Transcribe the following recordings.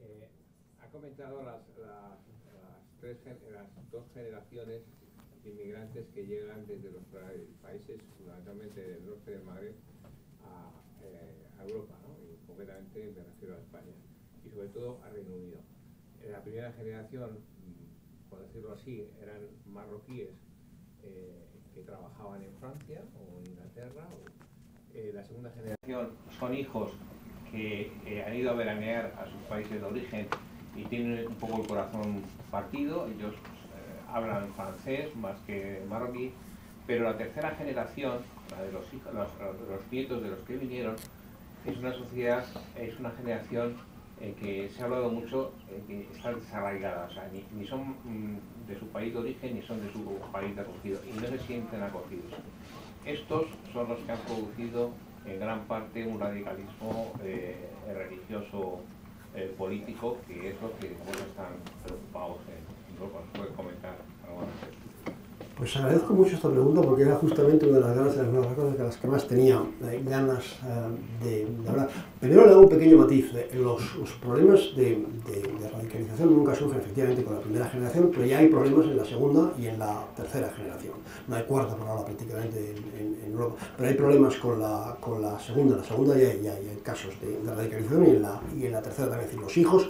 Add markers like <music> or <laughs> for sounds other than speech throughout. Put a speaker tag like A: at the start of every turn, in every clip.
A: Eh, ha comentado las, tres, las dos generaciones de inmigrantes que llegan desde los países, fundamentalmente del norte del Magreb, a, eh, a Europa, ¿no? y concretamente me refiero a España, y sobre todo a Reino Unido. En la primera generación, mm, por decirlo así, eran marroquíes eh, que trabajaban en Francia o en Inglaterra. Eh, la segunda generación son hijos que eh, han ido a veranear a sus países de origen y tienen un poco el corazón partido. Ellos pues, hablan francés más que marroquí. Pero la tercera generación, la de los, hijos, los, los nietos de los que vinieron, es una sociedad, es una generación en que se ha hablado mucho en que están desarraigadas, o sea, ni, ni son mm, de su país de origen ni son de su país de acogido y no se sienten acogidos. Estos son los que han producido en gran parte un radicalismo eh, religioso eh, político que es lo que están preocupados en Europa. ¿Puede comentar algo?
B: Pues agradezco mucho esta pregunta porque era justamente una de las ganas, de las cosas de las que más tenía eh, ganas uh, de, hablar. Primero le hago un pequeño matiz. Eh, los, problemas de, de, radicalización nunca surgen efectivamente con la primera generación, pero ya hay problemas en la segunda y en la tercera generación. No hay cuarta por ahora prácticamente en, Europa, pero hay problemas con la, con la segunda. En la segunda ya, ya, ya hay casos de, radicalización y en, la, y en la tercera también, los hijos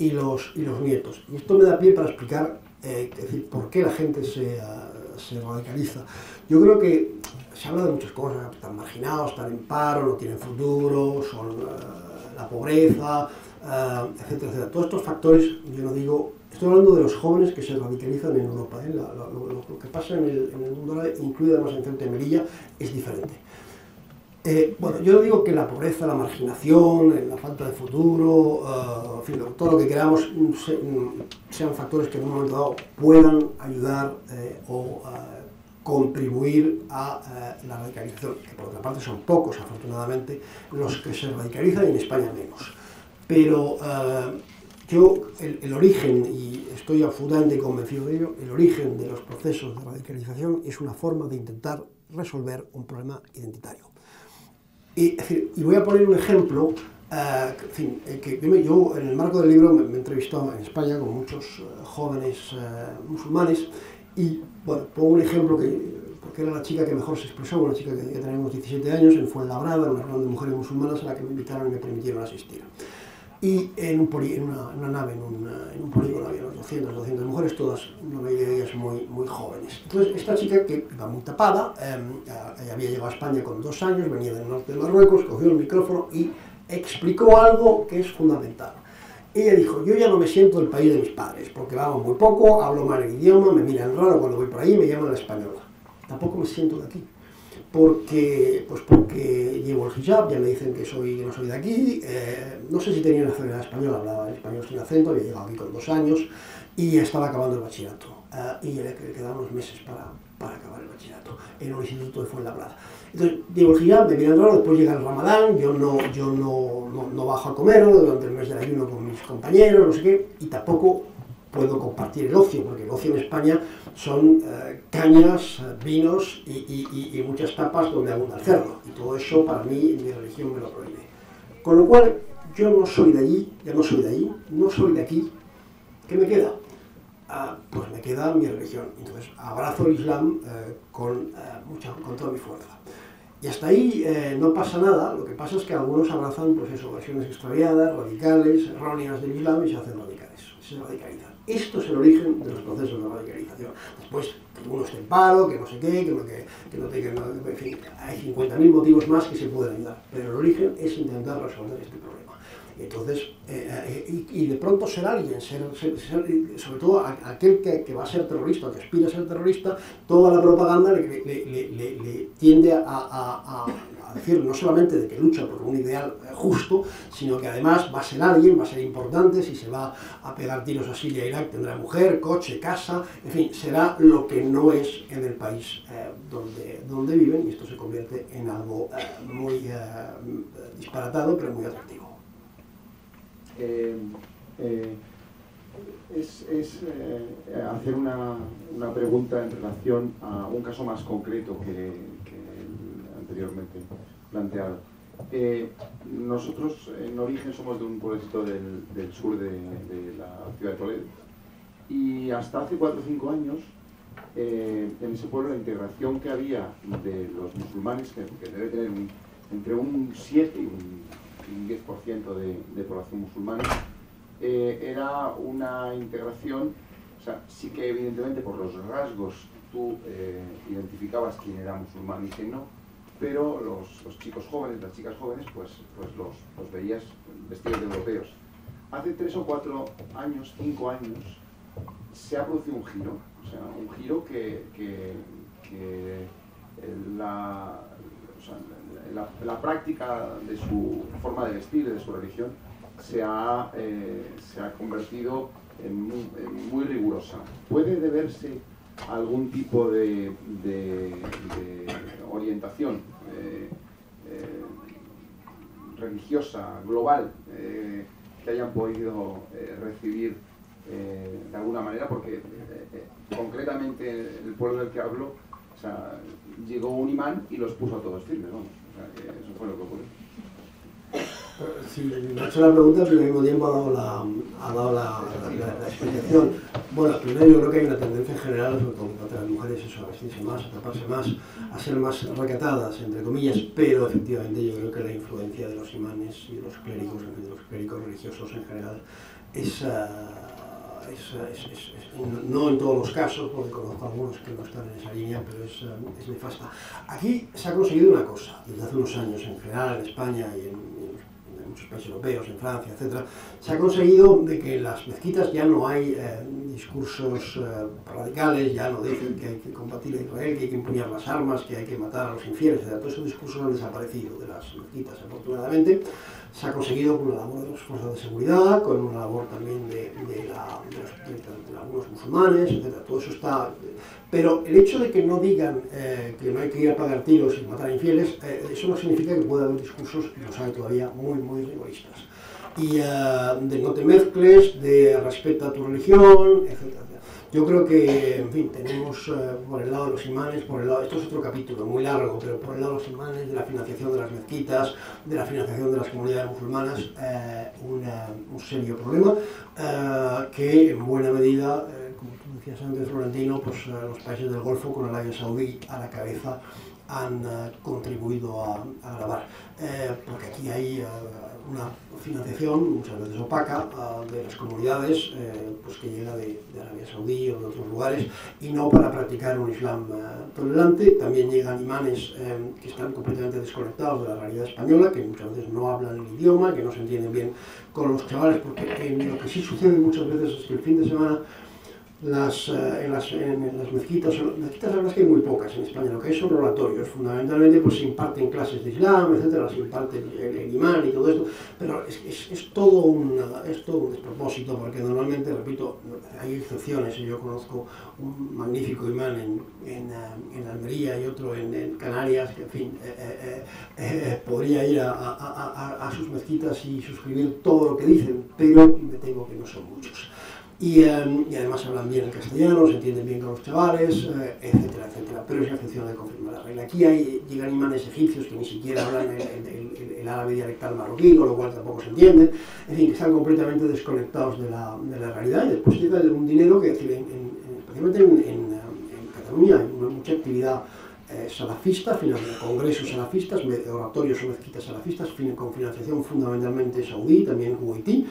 B: y los, y los nietos. Y esto me da pie para explicar eh, decir, por qué la gente se... Uh, se radicaliza. Yo creo que se habla de muchas cosas, están marginados, están en paro, no tienen futuro, son uh, la pobreza, uh, etcétera, etcétera. Todos estos factores, yo no digo, estoy hablando de los jóvenes que se radicalizan en Europa. ¿eh? Lo, que pasa en el, en el mundo árabe, incluido además en Ceuta y Melilla, es diferente. Eh, bueno, yo no digo que la pobreza, la marginación, la falta de futuro, uh, en fin, todo lo que queramos se, sean factores que en un momento dado puedan ayudar eh, o contribuir a la radicalización, que por otra parte son pocos, afortunadamente, los que se radicalizan y en España menos. Pero yo, el, el, origen, y estoy absolutamente convencido de ello, el origen de los procesos de radicalización es una forma de intentar resolver un problema identitario. Y, y, voy a poner un ejemplo, fin, eh, que yo en el marco del libro me, me he entrevistado en España con muchos uh, jóvenes musulmanes y, bueno, pongo un ejemplo que, porque era la chica que mejor se expresó, una chica que ya tenía unos 17 años, en Fuenlabrada, en una reunión de mujeres musulmanas a la que me invitaron y me permitieron asistir. Y en, un poli, en, una, en una, nave, en un, en un polígono, había unos 200, 200 mujeres, todas, la mayoría de ellas muy, muy jóvenes. Entonces, esta chica, que iba muy tapada, eh, había llegado a España con dos años, venía del norte de Marruecos, cogió el micrófono y explicó algo que es fundamental. Ella dijo, yo ya no me siento del país de mis padres, porque vamos muy poco, hablo mal el idioma, me miran raro cuando voy por ahí, me llaman la española. Tampoco me siento de aquí porque, pues porque llevo el hijab, ya me dicen que, soy, no soy de aquí, eh, no sé si tenía nacionalidad española, hablaba español sin acento, había llegado aquí con dos años y estaba acabando el bachillerato. Uh, y le quedaban unos meses para, para, acabar el bachillerato en un instituto de Fuenlabrada. Entonces, llevo el hijab, me viene raro, después llega el ramadán, yo, no, yo no, no, no bajo a comer durante el mes del ayuno con mis compañeros, no sé qué, y tampoco puedo compartir el ocio, porque el ocio en España son eh, cañas, eh, vinos y, muchas tapas donde abunda el cerdo. Y todo eso para mí, mi religión me lo prohíbe. Con lo cual, yo no soy de allí, ya no soy de allí, no soy de aquí. ¿Qué me queda? Ah, pues me queda mi religión. Entonces, abrazo el Islam eh, con, mucha, con toda mi fuerza. Y hasta ahí no pasa nada, lo que pasa es que algunos abrazan pues eso, versiones extraviadas, radicales, erróneas del Islam y se hacen radicales, se radicalizan. Esto es el origen de los procesos de radicalización. Después, que uno esté en paro, que no sé qué, que no, que, que no tenga... No, en fin, hay 50.000 motivos más que se pueden ayudar, pero el origen es intentar resolver este problema. Entonces, eh, eh, y, de pronto ser alguien, sobre todo aquel que, que, va a ser terrorista, que aspira a ser terrorista, toda la propaganda le, tiende a, decir no solamente de que lucha por un ideal justo, sino que además va a ser alguien, va a ser importante, si se va a pegar tiros a Siria e Irak tendrá mujer, coche, casa, en fin, será lo que no es en el país eh, donde, donde viven y esto se convierte en algo eh, muy eh, disparatado pero muy atractivo.
C: Eh, eh, es, es eh, hacer una, una, pregunta en relación a un caso más concreto que, anteriormente planteado. Nosotros en origen somos de un pueblito del, sur de, la ciudad de Toledo y hasta hace 4 o 5 años en ese pueblo la integración que había de los musulmanes, que, debe tener entre un 7 y un, un 10% de, población musulmana, eh, era una integración, o sea, sí que evidentemente por los rasgos tú eh, identificabas quién era musulmán y quién no, pero los, chicos jóvenes, las chicas jóvenes, pues, pues los, los, veías vestidos de europeos. Hace tres o cuatro años, cinco años, se ha producido un giro, o sea, un giro que, que, la, la, práctica de su forma de vestir, de su religión, se ha, eh, se ha convertido en muy, rigurosa. Puede deberse a algún tipo de, orientación eh, eh, religiosa, global, que hayan podido recibir de alguna manera, porque concretamente el pueblo del que hablo, llegó un imán y los puso a todos firmes. O sea, que eso fue lo que ocurrió.
B: Sí, me ha hecho la pregunta, pero al mismo tiempo ha dado la, ha dado la, la, la, explicación. Bueno, primero yo creo que hay una tendencia en general, sobre todo las mujeres, eso, a vestirse más, a taparse más, a ser más recatadas, entre comillas, pero efectivamente yo creo que la influencia de los imanes y de los clérigos, de los clérigos religiosos en general, es, uh, no en todos los casos, porque conozco algunos que no están en esa línea, pero es, uh, es nefasta. Aquí se ha conseguido una cosa, desde hace unos años en general, en España y en, muchos países europeos, en Francia, etc., se ha conseguido de que en las mezquitas ya no hay eh, discursos eh, radicales, ya no dicen que hay que combatir a Israel, que hay que empuñar las armas, que hay que matar a los infieles, etc. Todos esos discursos han desaparecido de las mezquitas, afortunadamente. Se ha conseguido con la labor de las fuerzas de seguridad, con una labor también de, de, los, algunos musulmanes, etc. Todo eso está... Pero el hecho de que no digan eh, que no hay que ir a pagar tiros y matar a infieles, eh, eso no significa que pueda haber discursos, y los hay todavía, muy, muy rigoristas. Y uh, de no te mezcles, de respeta tu religión, etc. Yo creo que, en fin, tenemos uh, por el lado de los imanes, por el lado, esto es otro capítulo muy largo, pero por el lado de los imanes, de la financiación de las mezquitas, de la financiación de las comunidades musulmanas, eh, una, un serio problema eh, que en buena medida, eh, como tú decías antes, Florentino, pues los países del Golfo con Arabia Saudí a la cabeza han contribuido a, a agravar, porque aquí hay una financiación muchas veces opaca de las comunidades eh, pues que llega de, de, Arabia Saudí o de otros lugares y no para practicar un Islam eh, tolerante. También llegan imanes eh, que están completamente desconectados de la realidad española, que muchas veces no hablan el idioma, que no se entienden bien con los chavales, porque lo que sí sucede muchas veces es que el fin de semana las, eh, en, las, en, las mezquitas, mezquitas la verdad es que hay muy pocas en España, lo que hay son oratorios, fundamentalmente pues se imparten clases de Islam, etcétera, se imparte el, imán y todo esto, pero es, es, es, todo un, es todo un despropósito, porque normalmente, repito, hay excepciones, yo conozco un magnífico imán en, en, eh, en Almería y otro en, Canarias, que en fin, eh podría ir a, a, a, a sus mezquitas y suscribir todo lo que dicen, pero me temo que no son muchos. Y, eh, y, además hablan bien el castellano, se entienden bien con los chavales, eh, etcétera, etcétera. Pero es la función de confirmar la regla. Aquí hay, llegan imanes egipcios que ni siquiera hablan el, el, el, el, árabe dialectal marroquí, con lo cual tampoco se entienden. En fin, que están completamente desconectados de la, de la realidad. Y después llega un dinero que, decir, en, en, especialmente en, Cataluña, hay mucha actividad eh, salafista, congresos salafistas, oratorios o mezquitas salafistas, con financiación fundamentalmente saudí, también kuwaití.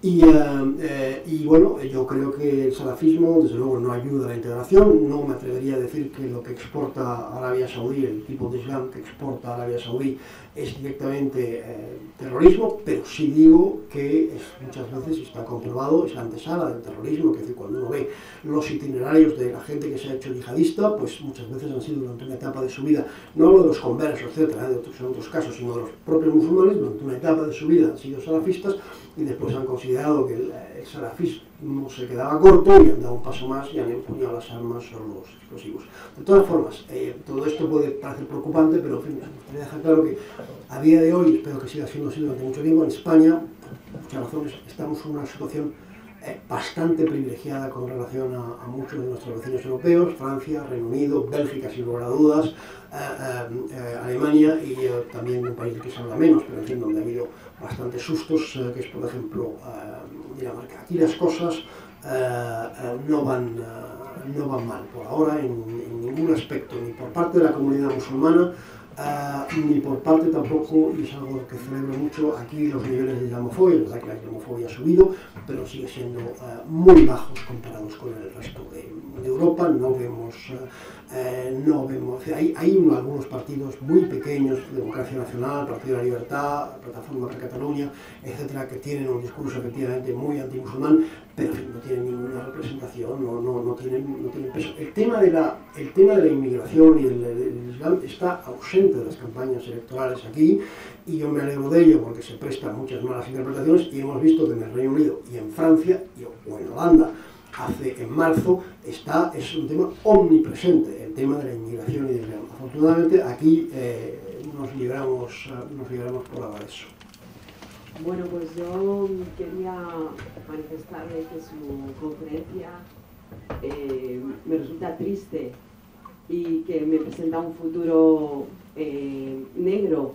B: Y, uh, eh, y, bueno, yo creo que el salafismo desde luego no ayuda a la integración, no me atrevería a decir que lo que exporta Arabia Saudí, el tipo de Islam que exporta Arabia Saudí es directamente eh, terrorismo, pero sí digo que es, muchas veces está comprobado, es la antesala del terrorismo, que es decir, cuando uno ve los itinerarios de la gente que se ha hecho yihadista, pues muchas veces han sido durante una etapa de su vida, no lo de los conversos, etcétera, de otros, en otros casos, sino de los propios musulmanes, durante una etapa de su vida han sido salafistas y después han considerado que el, el salafismo se quedaba corto y han dado un paso más y han empuñado las armas o los explosivos. De todas formas, eh, todo esto puede parecer preocupante, pero en fin, me dejar claro que a día de hoy, espero que siga siendo así durante mucho tiempo, en España, por muchas razones, estamos en una situación bastante privilegiada con relación a, muchos de nuestros vecinos europeos, Francia, Reino Unido, Bélgica sin lugar a dudas, eh, eh, Alemania y también un país que se habla menos, pero en fin, donde ha habido bastantes sustos, que es por ejemplo Dinamarca. Aquí las cosas no, van, no van mal por ahora en, en ningún aspecto, ni por parte de la comunidad musulmana, Uh, ni por parte tampoco, y es algo que celebro mucho, aquí los niveles de islamofobia, es verdad que la islamofobia ha subido, pero sigue siendo uh, muy bajos comparados con el resto de, Europa, no vemos uh, eh, no vemos, hay, hay algunos partidos muy pequeños, Democracia Nacional, Partido de la Libertad, Plataforma para Cataluña, etcétera, que tienen un discurso efectivamente muy antimusulmán, pero no tienen ninguna representación, no, no, no, tienen, no tienen peso. El tema, de la, el tema de la inmigración y el, Islam está ausente de las campañas electorales aquí, y yo me alegro de ello porque se prestan muchas malas interpretaciones, y hemos visto que en el Reino Unido y en Francia, y, o en Holanda, hace en marzo, está, es un tema omnipresente, el tema de la inmigración y del. Afortunadamente aquí eh, nos, libramos, nos libramos por de eso.
D: Bueno, pues yo quería manifestarle que su conferencia eh, me resulta triste y que me presenta un futuro eh, negro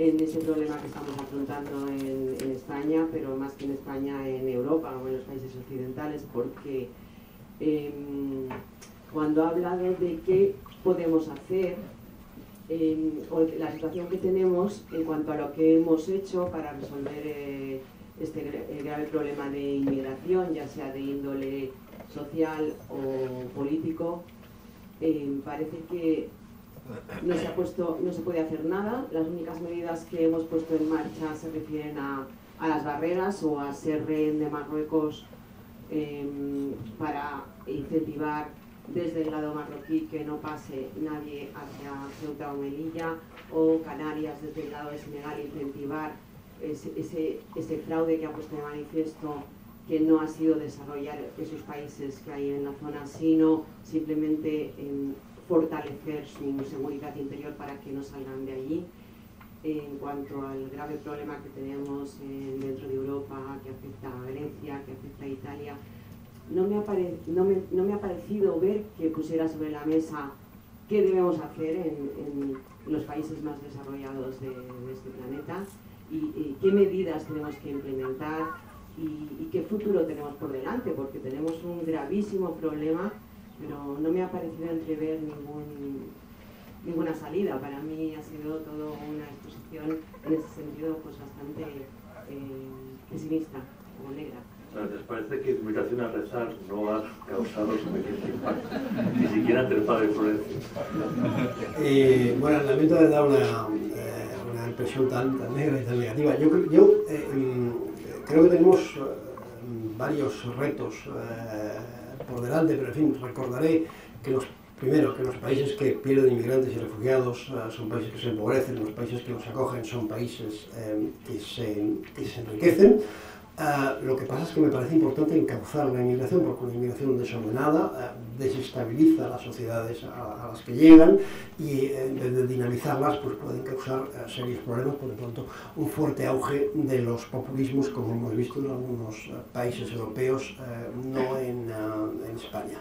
D: en ese problema que estamos afrontando en, España, pero más que en España, en Europa o en los países occidentales, porque em, cuando ha hablado de qué podemos hacer, em, o la situación que tenemos en cuanto a lo que hemos hecho para resolver eh, este grave problema de inmigración, ya sea de índole social o político, em, parece que no se, ha puesto, no se puede hacer nada. Las únicas medidas que hemos puesto en marcha se refieren a, a las barreras o a ser rehén de Marruecos em, para incentivar desde el lado marroquí que no pase nadie hacia Ceuta o Melilla o Canarias desde el lado de Senegal incentivar ese, ese, fraude que ha puesto de manifiesto que no ha sido desarrollar esos países que hay en la zona, sino simplemente en fortalecer su seguridad interior para que no salgan de allí. En cuanto al grave problema que tenemos dentro de Europa, que afecta a Grecia, que afecta a Italia, no me, ha parecido ver que pusiera sobre la mesa qué debemos hacer en, los países más desarrollados de, este planeta y, qué medidas tenemos que implementar y, qué futuro tenemos por delante, porque tenemos un gravísimo problema pero no me ha parecido entrever ningún, ninguna salida. Para mí ha sido todo una exposición en ese sentido pues bastante eh, pesimista o negra.
E: ¿Les parece que invitación a rezar no ha causado suficiente impacto? Ni siquiera entre padre y Florencia.
B: Eh, bueno, lamento de dar una, eh, una impresión tan, tan, negra y tan negativa. Yo, yo eh, mm, creo que tenemos varios retos por delante, pero en fin, recordaré que los Primero, que los países que pierden inmigrantes y refugiados uh, son países que se empobrecen, los países que los acogen son países eh, que, se, que, se, enriquecen. Uh, lo que pasa es que me parece importante encauzar la inmigración, porque una inmigración desordenada uh, desestabiliza las sociedades a, las que llegan y en vez de dinamizarlas, pues pueden causar serios problemas, por ejemplo, un fuerte auge de los populismos, como hemos visto en algunos países europeos, no en, en España.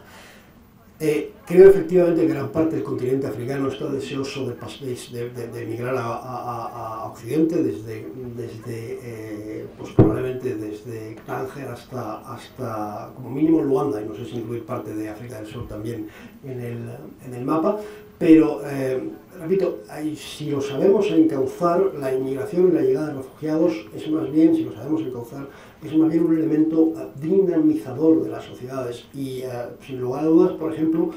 B: Eh, creo efectivamente que gran parte del continente africano está deseoso de, de, de, emigrar a, Occidente, desde, desde eh, pues probablemente desde Tánger hasta, hasta como mínimo Luanda, y no sé si incluir parte de África del Sur también en el, en el mapa, pero eh, repito, si lo sabemos encauzar, la inmigración y la llegada de refugiados es más bien, si lo sabemos encauzar, es más bien un elemento eh, dinamizador de las sociedades. Y eh, sin lugar a dudas, por ejemplo,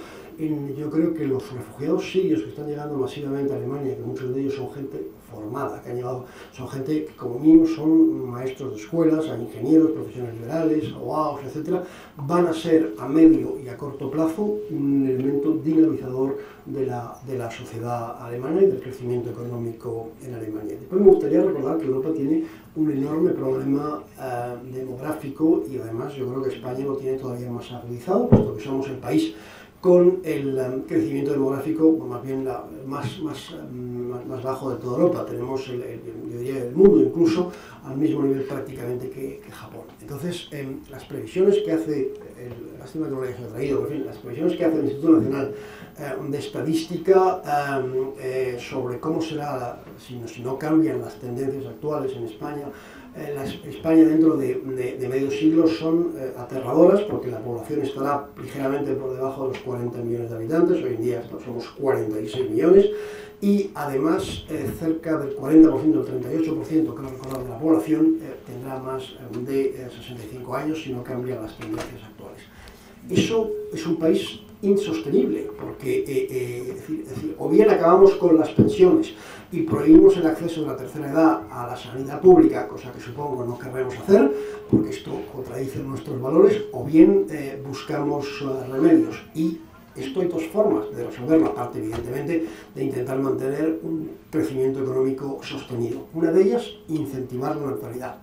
B: yo creo que los refugiados sirios que están llegando masivamente a Alemania, que muchos de ellos son gente formada, que han llegado, son gente que como mínimo son maestros de escuelas, ingenieros, profesionales liberales, abogados, etc., van a ser a medio y a corto plazo un elemento dinamizador de la, de la sociedad alemana y del crecimiento económico en Alemania. Después me gustaría recordar que Europa tiene un enorme problema uh, demográfico y además yo creo que España lo tiene todavía más agudizado, puesto que somos el país con el um, crecimiento demográfico más bien la, más, más, um, más, bajo de toda Europa. Tenemos, el, el, yo el mundo incluso al mismo nivel prácticamente que, Japón. Entonces, eh, las previsiones que hace, el, traído, las previsiones que hace el Instituto Nacional eh, de Estadística eh, sobre cómo será, si no, si no cambian las tendencias actuales en España, eh, la España dentro de, de, de medio siglo son eh, aterradoras porque la población estará ligeramente por debajo de los 40 millones de habitantes, hoy en día somos 46 millones y además eh, cerca del 40%, el 38% creo recordar de la población eh, tendrá más de 65 años si no cambian las tendencias actuales. Eso es un país insostenible, porque eh, es decir, es decir, o bien acabamos con las pensiones, y prohibimos el acceso de la tercera edad a la sanidad pública, cosa que supongo no querremos hacer, porque esto contradice nuestros valores, o bien eh, buscamos uh, remedios. Y esto hay dos formas de resolverlo, aparte evidentemente de intentar mantener un crecimiento económico sostenido. Una de ellas, incentivar la natalidad,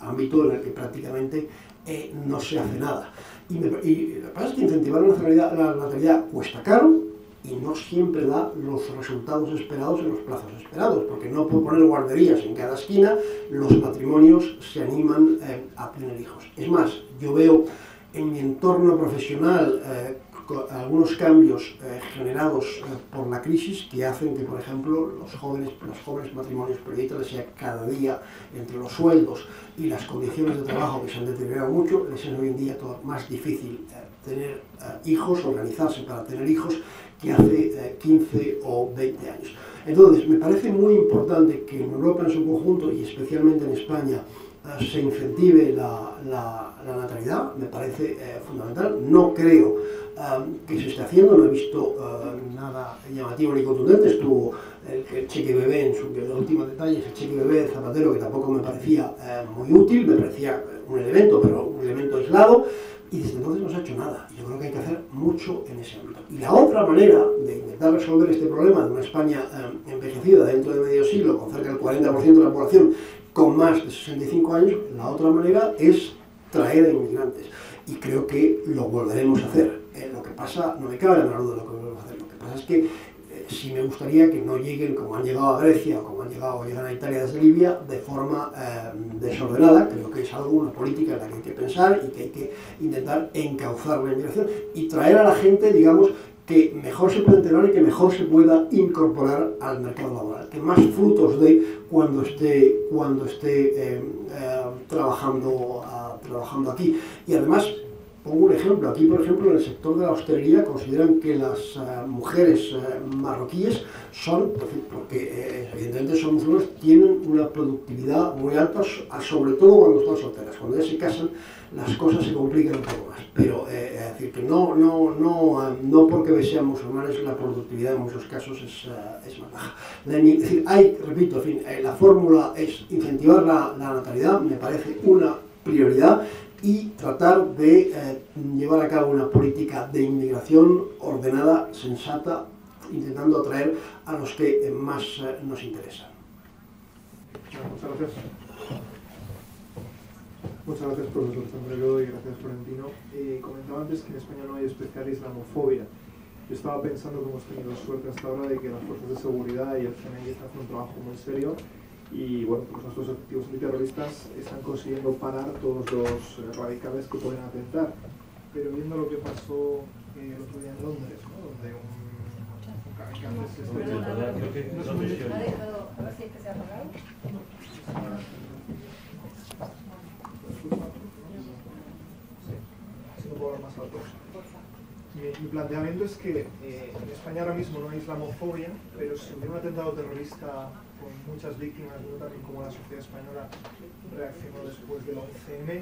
B: ámbito en el que prácticamente eh, no se hace nada. Y, me, y lo que pasa es que incentivar la natalidad, cuesta caro, y no siempre da los resultados esperados en los plazos esperados, porque no puedo poner guarderías en cada esquina, los matrimonios se animan eh, a tener hijos. Es más, yo veo en mi entorno profesional eh, algunos cambios eh, generados eh, por la crisis que hacen que, por ejemplo, los jóvenes, los jóvenes matrimonios proyectos sea cada día entre los sueldos y las condiciones de trabajo que se han deteriorado mucho, les es hoy en día todo más difícil eh, tener hijos, organizarse para tener hijos que hace 15 o 20 años. Entonces, me parece muy importante que en Europa en su conjunto y especialmente en España se incentive la, la, la natalidad, me parece eh, fundamental. No creo um, que se esté haciendo, no he visto uh, nada llamativo ni contundente. Estuvo el, el, cheque bebé en su los últimos detalles, el cheque bebé de Zapatero, que tampoco me parecía uh, muy útil, me parecía un elemento, pero un elemento aislado. Y desde entonces no se ha hecho nada. Yo creo que hay que hacer mucho en ese ámbito. Y la otra manera de intentar resolver este problema de una España um, envejecida dentro de medio siglo, con cerca del 40% de la población con más de 65 años, la otra manera es traer a inmigrantes. Y creo que lo volveremos a hacer. Eh, lo que pasa, no me cabe la menor de lo que volveremos a hacer. Lo que pasa es que eh, sí me gustaría que no lleguen como han llegado a Grecia o como han llegado o llegan a Italia desde Libia de forma eh, desordenada. Creo que es algo, una política en la que hay que pensar y que hay que intentar encauzar la inmigración y traer a la gente, digamos, que mejor se pueda integrar y que mejor se pueda incorporar al mercado laboral, que más frutos de cuando esté, cuando esté eh, eh, trabajando, uh, trabajando aquí. Y además, pongo un ejemplo, aquí por ejemplo en el sector de la hostelería consideran que las uh, mujeres uh, marroquíes son, porque evidentemente son musulmanes, tienen una productividad muy alta, sobre todo cuando están solteras, cuando ya se casan las cosas se complican un poco más. Pero eh, es decir, que no, no, no, no porque sean musulmanes la productividad en muchos casos es, uh, es más baja. Es decir, hay, repito, en fin, eh, la fórmula es incentivar la, la, natalidad, me parece una prioridad, y tratar de eh, llevar a cabo una política de inmigración ordenada, sensata, intentando atraer a los que más eh, nos interesan.
F: Muchas gracias. Muchas gracias, profesor Zambrero, y gracias, Florentino. Eh, comentaba antes que en España no hay especial islamofobia. Yo estaba pensando que hemos tenido suerte hasta ahora de que las fuerzas de seguridad y el CNI están haciendo un trabajo muy serio y bueno, pues nuestros objetivos antiterroristas están consiguiendo parar todos los eh, radicales que pueden atentar. Pero viendo lo que pasó eh, el otro día en Londres, ¿no? donde un, un que antes no, no, no, no, que no, no, ha dejado, a ver si es que se ha apagado. Si no puedo hablar más alto. Mi, mi, planteamiento es que eh, en España ahora mismo no hay islamofobia, pero si hubiera un atentado terrorista con muchas víctimas, yo también como la sociedad española reaccionó después del 11M,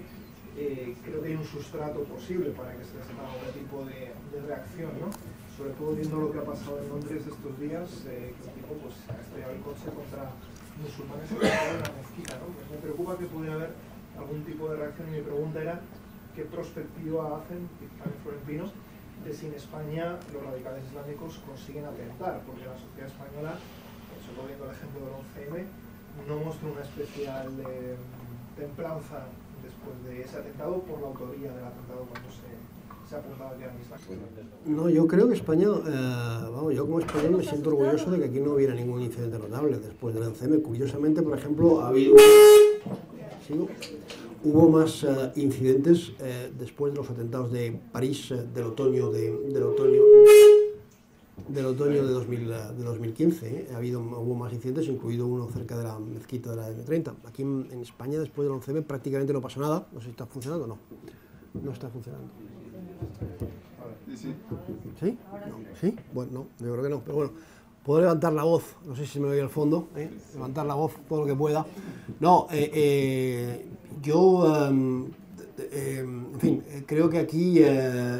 F: eh, creo que hay un sustrato posible para que se haga algún tipo de, reacción, ¿no? Sobre todo viendo lo que ha pasado en Londres estos días, eh, que un tipo pues, ha estrellado el coche contra musulmanes en la mezquita, ¿no? Pues me preocupa que pudiera haber algún tipo de reacción y mi pregunta era qué perspectiva hacen, también Florentino, de si en España los radicales islámicos consiguen atentar, porque la sociedad española, solo viendo el ejemplo del 11M, no muestra una especial eh, templanza después de ese atentado por la autoría del atentado cuando se, se se ha apuntado aquí a mis
B: No, yo creo que España, eh, vamos, yo como español me siento orgulloso de que aquí no hubiera ningún incidente notable después del 11 Curiosamente, por ejemplo, ha habido... Hubo más eh, incidentes eh, después de los atentados de París eh, del otoño de, del otoño del otoño de, 2000, eh, de 2015. ¿eh? Ha habido, hubo más incidentes, incluido uno cerca de la mezquita de la M30. Aquí en, en España, después del 11M, prácticamente no pasó nada. No sé si está funcionando o no. No está funcionando.
C: Sí, sí.
B: ¿Sí? No. ¿Sí? Bueno, no, yo creo que no. Pero bueno, puedo levantar la voz, no sé si me oye al fondo, ¿eh? levantar la voz todo lo que pueda. No, eh, yo, em, eh, en fin, eh, creo que aquí eh,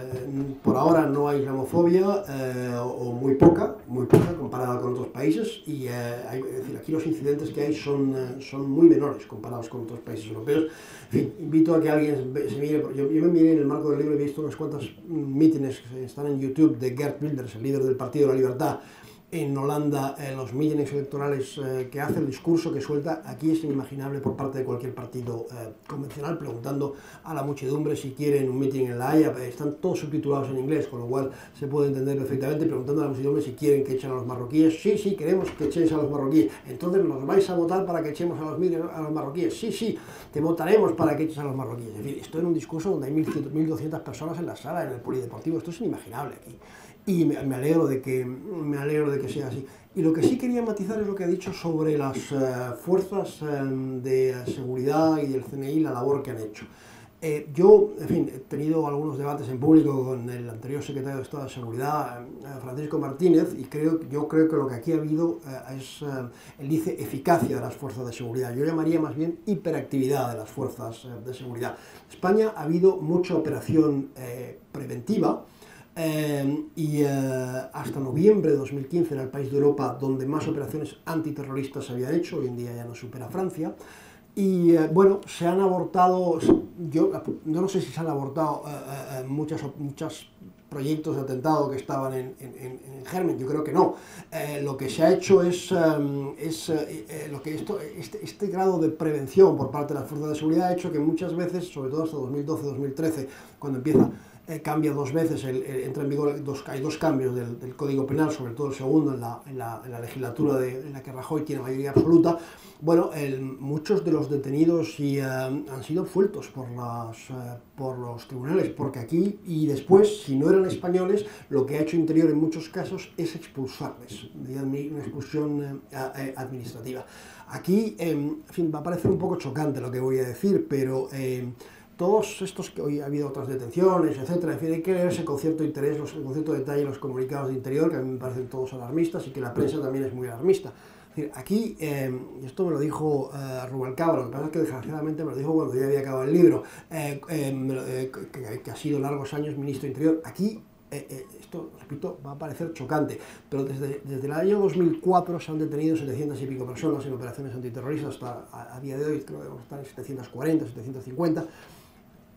B: por ahora no hay islamofobia, eh, o, muy poca, muy poca comparada con otros países, y eh, hay- es decir, aquí los incidentes que hay son, eh, son muy menores comparados con otros países europeos. En fin, invito a que alguien se mire, yo, yo me miré en el marco del libro, he visto unas cuantas mm, mítines que están en YouTube de Gert Wilders, el líder del Partido de la Libertad, en Holanda, eh, los mítines electorales eh, que hace, el discurso que suelta, aquí es inimaginable por parte de cualquier partido eh, convencional, preguntando a la muchedumbre si quieren un meeting en La Haya, están todos subtitulados en inglés, con lo cual se puede entender perfectamente, preguntando a la muchedumbre si quieren que echen a los marroquíes, sí, sí, queremos que echéis a los marroquíes, entonces nos vais a votar para que echemos a los, marroquíes, sí, sí, te votaremos para que eches a los marroquíes, es decir, esto en un discurso donde hay 1.100 1.200 personas en la sala, en el polideportivo, esto es inimaginable aquí y me, me alegro de que me alegro de que sea así. Y lo que sí quería matizar es lo que ha dicho sobre las eh, fuerzas eh, de seguridad y del CNI, la labor que han hecho. Eh, yo, en fin, he tenido algunos debates en público con el anterior secretario de Estado de Seguridad, eh, Francisco Martínez, y creo, yo creo que lo que aquí ha habido eh, es, eh, él dice, eficacia de las fuerzas de seguridad. Yo llamaría más bien hiperactividad de las fuerzas eh, de seguridad. En España ha habido mucha operación eh, preventiva, eh, y eh, hasta noviembre de 2015 era el país de Europa donde más operaciones antiterroristas se habían hecho, hoy en día ya no supera Francia. Y eh, bueno, se han abortado, yo, yo no sé si se han abortado eh, eh, muchas, muchos proyectos de atentado que estaban en, en, en- en germen, yo creo que no. Eh, lo que se ha hecho es, eh, es eh, eh, lo que esto, este, este grado de prevención por parte de las fuerzas de seguridad ha hecho que muchas veces, sobre todo hasta 2012-2013, cuando empieza eh, cambia dos veces, el, el- entra en vigor, dos, hay dos cambios del, del Código Penal, sobre todo el segundo en la, en la, en la legislatura de, en la que Rajoy tiene mayoría absoluta. Bueno, el- muchos de los detenidos y, eh, han sido absueltos por, las, eh, por los tribunales, porque aquí y después, si no eran españoles, lo que ha hecho Interior en muchos casos es expulsarles, una expulsión eh, eh, administrativa. Aquí, eh, en fin, va a parecer un poco chocante lo que voy a decir, pero... todos estos que hoy ha habido otras detenciones, etcétera, en fin, hay que leerse con cierto interés, los, con cierto detalle los comunicados de interior, que a mí me parecen todos alarmistas y que la prensa también es muy alarmista. Es decir, aquí, eh, esto me lo dijo eh, Rubalcaba, lo que pasa es que desgraciadamente me lo dijo cuando ya había acabado el libro, eh, eh, eh, que, ha sido largos años ministro de Interior, aquí esto, repito, va a parecer chocante, pero desde, desde el año 2004 se han detenido 700 y pico personas en operaciones antiterroristas, hasta a, día de hoy creo que están en 740, 750.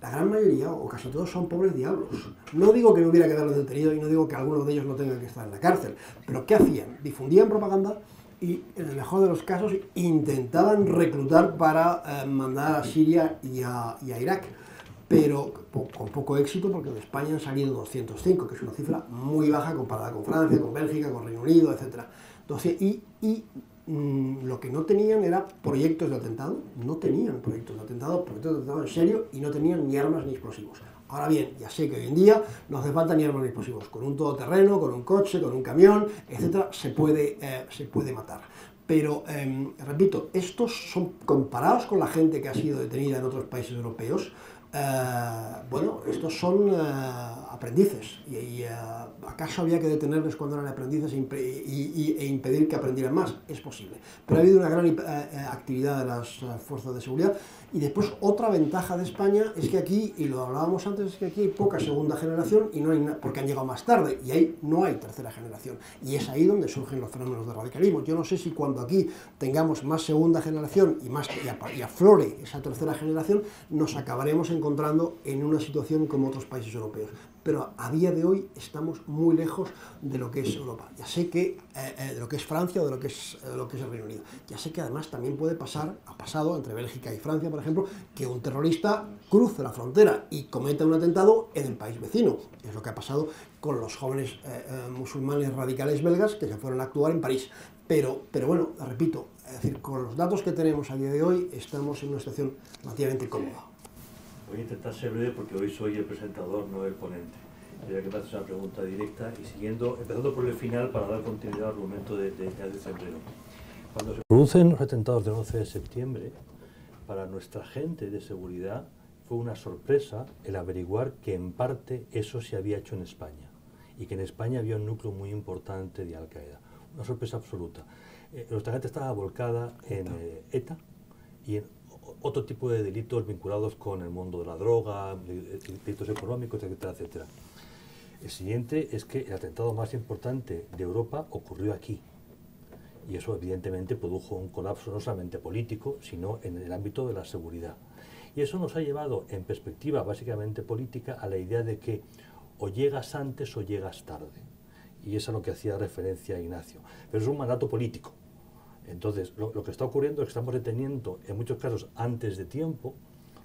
B: La gran mayoría, o casi todos, son pobres diablos. No digo que no hubiera que darlos detenidos y no digo que algunos de ellos no tengan que estar en la cárcel, pero ¿qué hacían? Difundían propaganda y, en el mejor de los casos, intentaban reclutar para eh, mandar a Siria y a, Irak pero con poco éxito porque de España han salido 205, que es una cifra muy baja comparada con Francia, con Bélgica, con Reino Unido, etc. Entonces, y, mm, lo que no tenían era proyectos de atentado, no tenían proyectos de atentado, proyectos de atentado en serio, y no tenían ni armas ni explosivos. Ahora bien, ya sé que hoy en día no hace falta ni armas ni explosivos. Con un todoterreno, con un coche, con un camión, etc., se puede, eh, se puede matar. Pero, eh, repito, estos son comparados con la gente que ha sido detenida en otros países europeos, bueno, estos son eh, aprendices. ¿Y, y, eh, acaso había que detenerles cuando eran aprendices e, y- y- e impedir que aprendieran más? Es posible. Pero ha habido una gran eh, eh, actividad de las eh, fuerzas de seguridad. Y después otra ventaja de España es que aquí, y lo hablábamos antes, es que aquí hay poca segunda generación y no hay porque han llegado más tarde y ahí no hay tercera generación. Y es ahí donde surgen los fenómenos de radicalismo. Yo no sé si cuando aquí tengamos más segunda generación y, más, y aflore esa tercera generación, nos acabaremos encontrando encontrando en una situación como otros países europeos. Pero a día de hoy estamos muy lejos de lo que es Europa. Ya sé que eh, eh, de lo que es Francia o de lo que es, eh, lo que es el Reino Unido. Ya sé que además también puede pasar, ha pasado entre Bélgica y Francia, por ejemplo, que un terrorista cruce la frontera y cometa un atentado en el país vecino. Es lo que ha pasado con los jóvenes musulmanes radicales belgas que se fueron a actuar en París. Pero, pero bueno, repito, con los datos que tenemos a día de hoy estamos en una situación relativamente cómoda.
E: Voy a intentar ser breve porque hoy soy el presentador, no el ponente. Quería que me haces una pregunta directa y siguiendo, empezando por el final para dar continuidad al argumento de, de, de febrero. Cuando se producen los atentados del 11 de septiembre, para nuestra gente de seguridad fue una sorpresa el averiguar que en parte eso se había hecho en España y que en España había un núcleo muy importante de Al-Qaeda. Una sorpresa absoluta. Eh, nuestra gente estaba volcada en eh, ETA y en otro tipo de delitos vinculados con el mundo de la droga, delitos económicos, etcétera, etcétera. El siguiente es que el atentado más importante de Europa ocurrió aquí. Y eso evidentemente produjo un colapso no solamente político, sino en el ámbito de la seguridad. Y eso nos ha llevado, en perspectiva básicamente política, a la idea de que o llegas antes o llegas tarde. Y eso es a lo que hacía referencia Ignacio. Pero es un mandato político. Entonces, lo, que está ocurriendo es que estamos deteniendo, en muchos casos, antes de tiempo.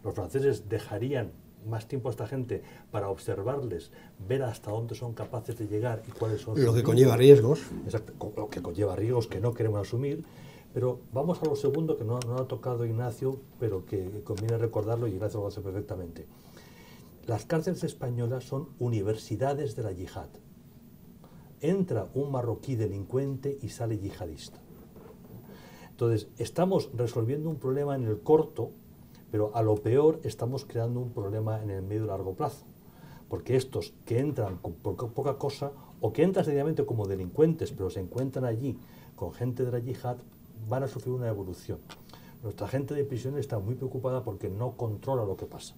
E: Los franceses dejarían más tiempo a esta gente para observarles, ver hasta dónde son capaces de llegar y cuáles son
B: Lo que conlleva riesgos.
E: Exacto, lo que conlleva riesgos que no queremos asumir. Pero vamos a lo segundo que no, no ha tocado Ignacio, pero que conviene recordarlo y Ignacio lo hace perfectamente. Las cárceles españolas son universidades de la yihad. Entra un marroquí delincuente y sale yihadista. Entonces, estamos resolviendo un problema en el corto, pero a lo peor estamos creando un problema en el medio y largo plazo. Porque estos que entran con poca cosa, o que entran sencillamente como delincuentes, pero se encuentran allí con gente de la yihad, van a sufrir una evolución. Nuestra gente de prisión está muy preocupada porque no controla lo que pasa.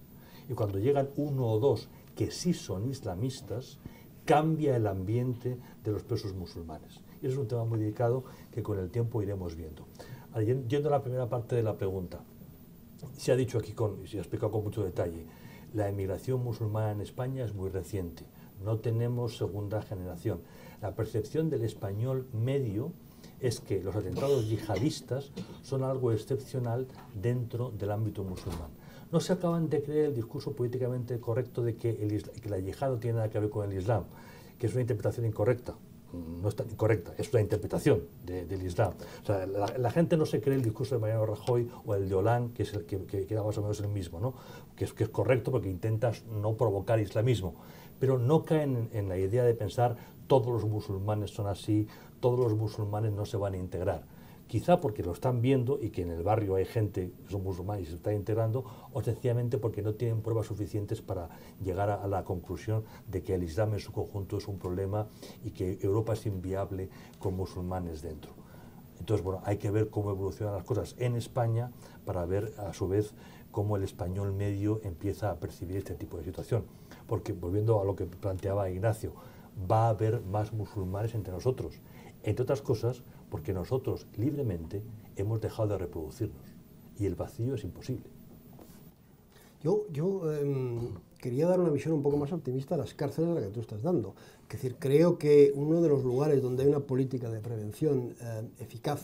E: Y cuando llegan uno o dos que sí son islamistas, cambia el ambiente de los presos musulmanes. Y es un tema muy delicado que con el tiempo iremos viendo. Yendo a la primera parte de la pregunta, se ha dicho aquí, se ha explicado con mucho detalle, la emigración musulmana en España es muy reciente, no tenemos segunda generación. La percepción del español medio es que los atentados yihadistas son algo excepcional dentro del ámbito musulmán. No se acaban de creer el discurso políticamente correcto de que, el, que la yihad no tiene nada que ver con el Islam, que es una interpretación incorrecta no está incorrecta, es una interpretación del Islam. La, gente no se cree el discurso de Mariano Rajoy o el de Hollande, que es el que, que queda más o menos el mismo, ¿no? que, es, que es correcto porque intentas no provocar islamismo, pero no caen en la idea de pensar todos los musulmanes son así, todos los musulmanes no se van a integrar quizá porque lo están viendo y que en el barrio hay gente que son musulmanes y se está integrando, o sencillamente porque no tienen pruebas suficientes para llegar a, la conclusión de que el Islam en su conjunto es un problema y que Europa es inviable con musulmanes dentro. Entonces, bueno, hay que ver cómo evolucionan las cosas en España para ver a su vez cómo el español medio empieza a percibir este tipo de situación. Porque, volviendo a lo que planteaba Ignacio, va a haber más musulmanes entre nosotros. Entre otras cosas, porque nosotros libremente hemos dejado de reproducirnos y el vacío es imposible.
B: Yo, yo em, quería dar una visión un poco más optimista a las cárceles a la que tú estás dando. Es decir, creo que uno de los lugares donde hay una política de prevención eh, eficaz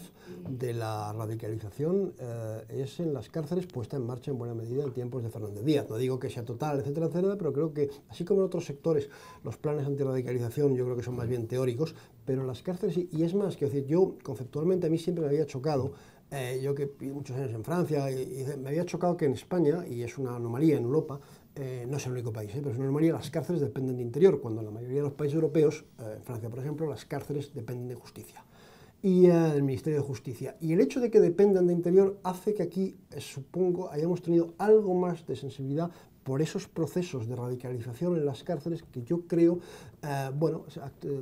B: de la radicalización eh, es en las cárceles puesta en marcha en buena medida en tiempos de Fernández Díaz. No digo que sea total, etcétera, etcétera, pero creo que, así como en otros sectores, los planes antirradicalización yo creo que son más bien teóricos, pero en las cárceles, y, es más, quiero decir, yo conceptualmente a mí siempre me había chocado eh, yo que viví muchos años en Francia, y, me había chocado que en España, y es una anomalía en Europa, eh, no es el único país, eh, pero es una anomalía, las cárceles dependen de interior, cuando en la mayoría de los países europeos, en Francia por ejemplo, las cárceles dependen de justicia y del Ministerio de Justicia. Y el hecho de que dependan de interior hace que aquí, supongo, hayamos tenido algo más de sensibilidad por esos procesos de radicalización en las cárceles que yo creo, eh, bueno,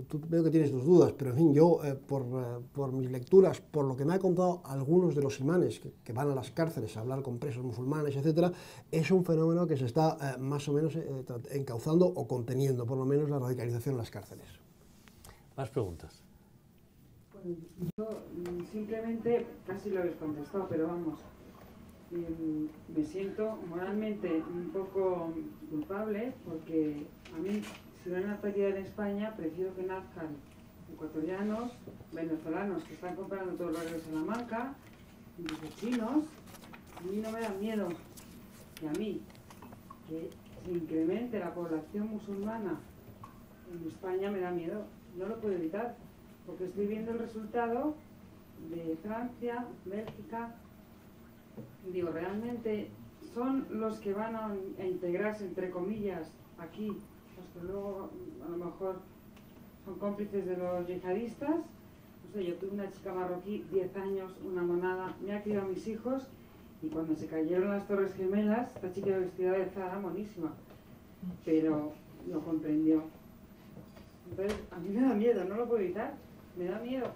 B: tú veo que tienes tus dudas, pero en fin, yo eh, por, eh, por, mis lecturas, por lo que me ha contado algunos de los imanes que, van a las cárceles a hablar con presos musulmanes, etcétera, es un fenómeno que se está más o menos encauzando o conteniendo, por lo menos, la radicalización en las cárceles.
E: Más preguntas.
G: yo mm, simplemente casi lo habéis contestado, pero vamos, me siento moralmente un poco culpable porque a mí, si no hay natalidad en España, prefiero que nazcan ecuatorianos, venezolanos que están comprando todos los de Salamanca, incluso chinos. A mí no me da miedo que a mí, que se incremente la población musulmana en España, me da miedo. No lo puedo evitar, porque estoy viendo el resultado de Francia, Bélgica, digo, realmente son los que van a, integrarse, entre comillas, aquí, los que luego a lo mejor son cómplices de los yihadistas. No sé, yo tuve una chica marroquí, 10 años, una monada, me ha criado a mis hijos y cuando se cayeron las Torres Gemelas, esta chica vestida de Zara, monísima, pero lo comprendió. Entonces, a mí me da miedo, no lo puedo evitar, me da miedo